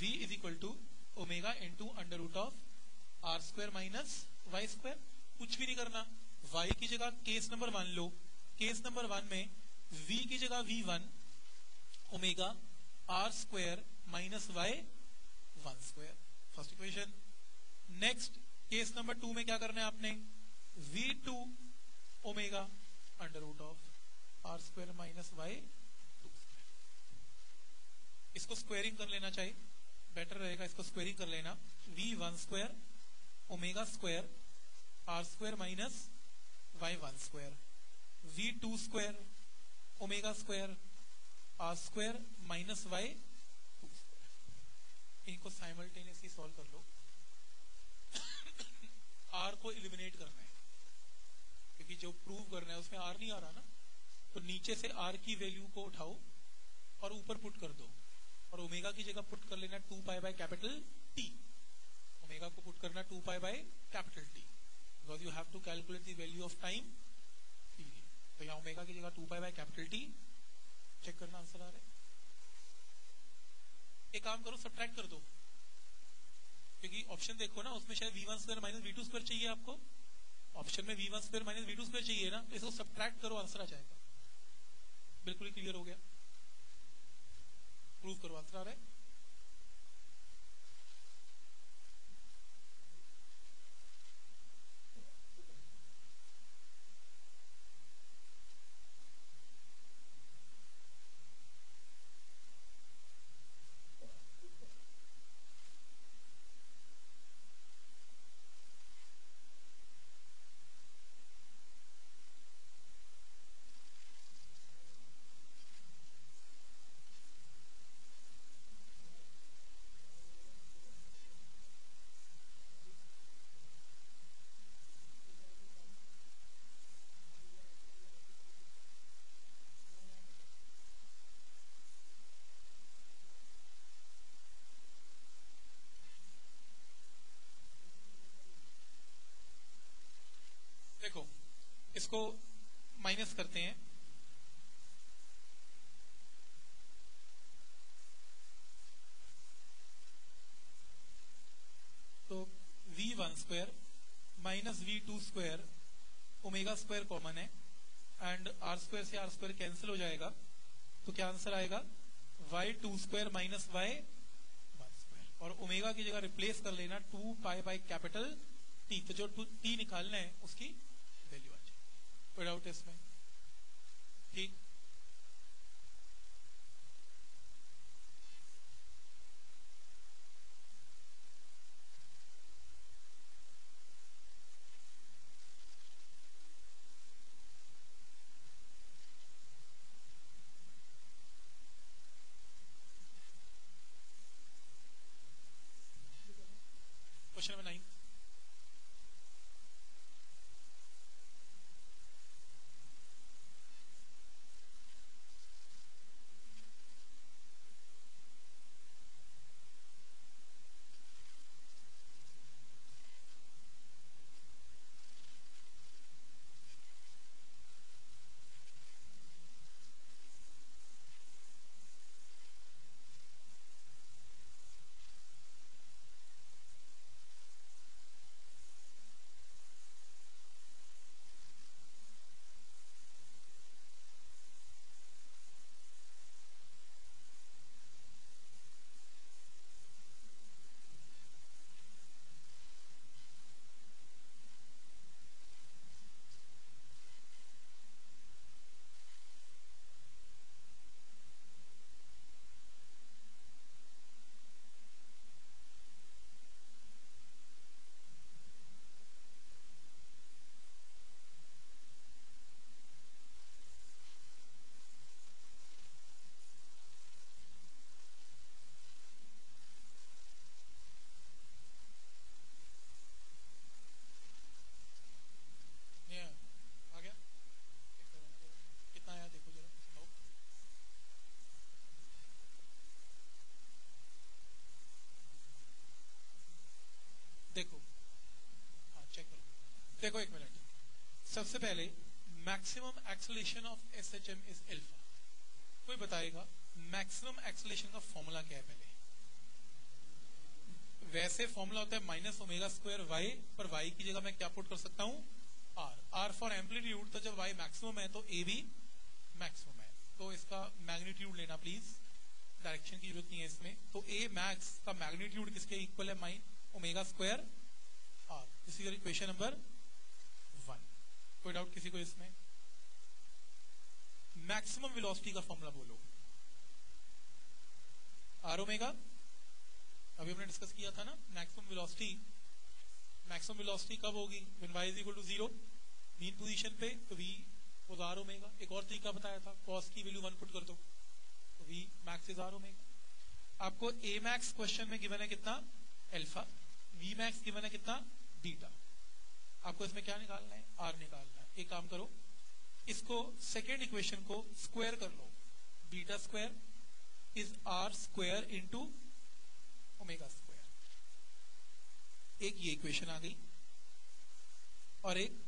V is equal to omega into under root of R square minus Y square कुछ भी नहीं करना। Y की जगह केस नंबर वन लो। केस नंबर वन में v की जगह V one omega R square minus Y one square first equation next case number two में क्या करना है आपने? V two omega under root of R square minus Y two इसको स्क्वेयरिंग कर लेना चाहिए। बेटर रहेगा इसको स्क्वेयरिंग कर लेना। V one square omega square R square minus Y one square v two square omega square R square minus Y इनको साइमल्टेनियसली सॉल्व कर लो। आर को इलिमिनेट करना है। क्योंकि जो प्रूव करना है, उसमें आर नहीं आ रहा ना। तो नीचे से आर की वैल्यू को उठाओ और ऊपर पुट कर दो। और ओमेगा की जगह पुट कर लेना two pi by capital T omega को पुट करना two pi by capital T because you have to calculate the value of time तो यहाँ ओमेगा की जगह two pi by capital T check करना आंसर आ रहा है। एक काम करो सब्ट्रैक्ट कर दो। क्योंकि ऑप्शन देखो ना, उसमें शायद V one square minus V two square चाहिए आपको। ऑप्शन में V one square minus V two square चाहिए ना तो इसको सब्ट्रैक्ट करो आंसर आ जाएगा। बिल्कुल ही क्लियर हो गया। प्रूव करो आंसर आ रहा है देखो इसको माइनस करते हैं। तो v one square minus V two square omega square common है। एंड आर स्क्वायर से आर स्क्वायर कैंसिल हो जाएगा। तो क्या आंसर आएगा? Y two square minus Y one square और ओमेगा की जगह रिप्लेस कर लेना two pi by capital T तो जो टी निकालना है, उसकी है इसमें ठीक देखो एक मिनट। सबसे पहले maximum acceleration of S H M is alpha कोई बताएगा मैक्सिमम एक्सलेशन का फॉर्मूला क्या है पहले? वैसे फॉर्मूला होता है माइनस ओमेगा स्क्वायर वाई पर वाई की जगह मैं क्या पुट कर सकता हूँ? आर आर फॉर एम्पलीट्यूड तो जब वाई मैक्सिमम है तो ए भी मैक्सिमम है। तो इसका मैग्नीट्यूड लेना प्लीज़ डायरेक्शन की ज़रूरत नहीं है इसमें। तो ए मैक्स का मैग्नीट्यूड किसके इक्वल है? Minus omega square R this is equation number कोई डाउट किसी को इसमें? मैक्सिमम वेलोसिटी का फॉर्मूला बोलो। आर ओमेगा अभी हमने डिस्कस किया था ना मैक्सिमम वेलोसिटी मैक्सिमम वेलोसिटी कब होगी? When y is equal to zero mean position पे तो वो आर ओमेगा एक और तरीका बताया था, cos की वैल्यू वन पुट कर दो तो v max is R omega आपको a मैक्स क्वेश्चन में गिवन है कितना? अल्फ़ा v मैक्स गिवन है कितना? बीटा आपको इसमें क्या निकालना है? आर निकालना है। एक काम करो, इसको सेकेंड इक्वेशन को स्क्वायर कर लो। Beta square is R square into omega square एक ये इक्वेशन आ गई और एक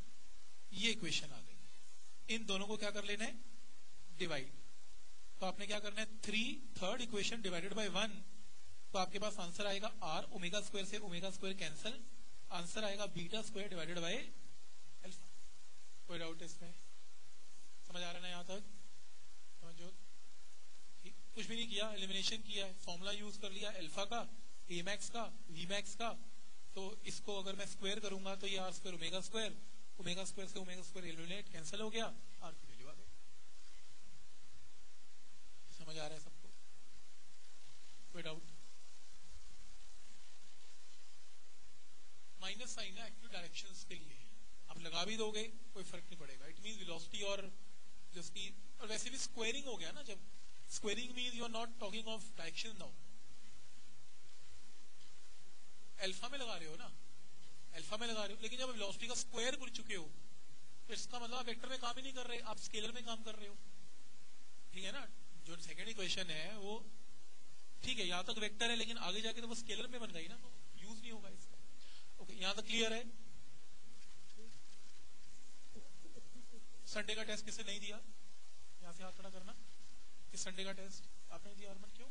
ये इक्वेशन आ गई। इन दोनों को क्या कर लेना है? डिवाइड तो आपने क्या करना है? Three third equation divided by one तो आपके पास आंसर आएगा आर ओमेगा स्क्वायर से ओमेगा स्क्वायर कैंसल आंसर आएगा beta square divided by alpha. कोई डाउट इसमें? समझ आ रहा है ना यहाँ तक? समझो कुछ भी नहीं किया एलिमिनेशन किया है। फॉर्मूला यूज़ कर लिया अल्फ़ा का ए मैक्स का वी मैक्स का। तो इसको अगर मैं स्क्वायर करूँगा तो ये R square omega square omega square से ओमेगा स्क्वायर एलिमिनेट कैंसिल हो गया। आर की वैल्यू आ गई। समझ आ रहा है सबको? कोई डाउट माइनस साइन है एक्टिव डायरेक्शंस के लिए। आप लगा भी दोगे, कोई फ़र्क नहीं पड़ेगा। इट मीन वेलोसिटी और जिसकी और वैसे भी स्क्वायरिंग हो गया ना जब। Squaring means you are not talking of direction now. Alpha में लगा रहे हो ना? अल्फ़ा में लगा रहे हो। लेकिन जब वेलोसिटी का स्क्वायर कर चुके हो तो इसका मतलब आप वेक्टर में काम ही नहीं कर रहे, आप स्केलर में काम कर रहे हो। ठीक है ना? जो सेकेंड इक्वेशन है, वो ठीक है, यहाँ तक वेक्टर है, लेकिन आगे जाके तो वो स्केलर में बन गई ना। तो यूज़ नहीं होगा इसका ओके यहाँ तक क्लियर है? संडे का टेस्ट किसे नहीं दिया? यहाँ से हाथ खड़ा करना। इस संडे का टेस्ट आपने दिया अरमन क्यों?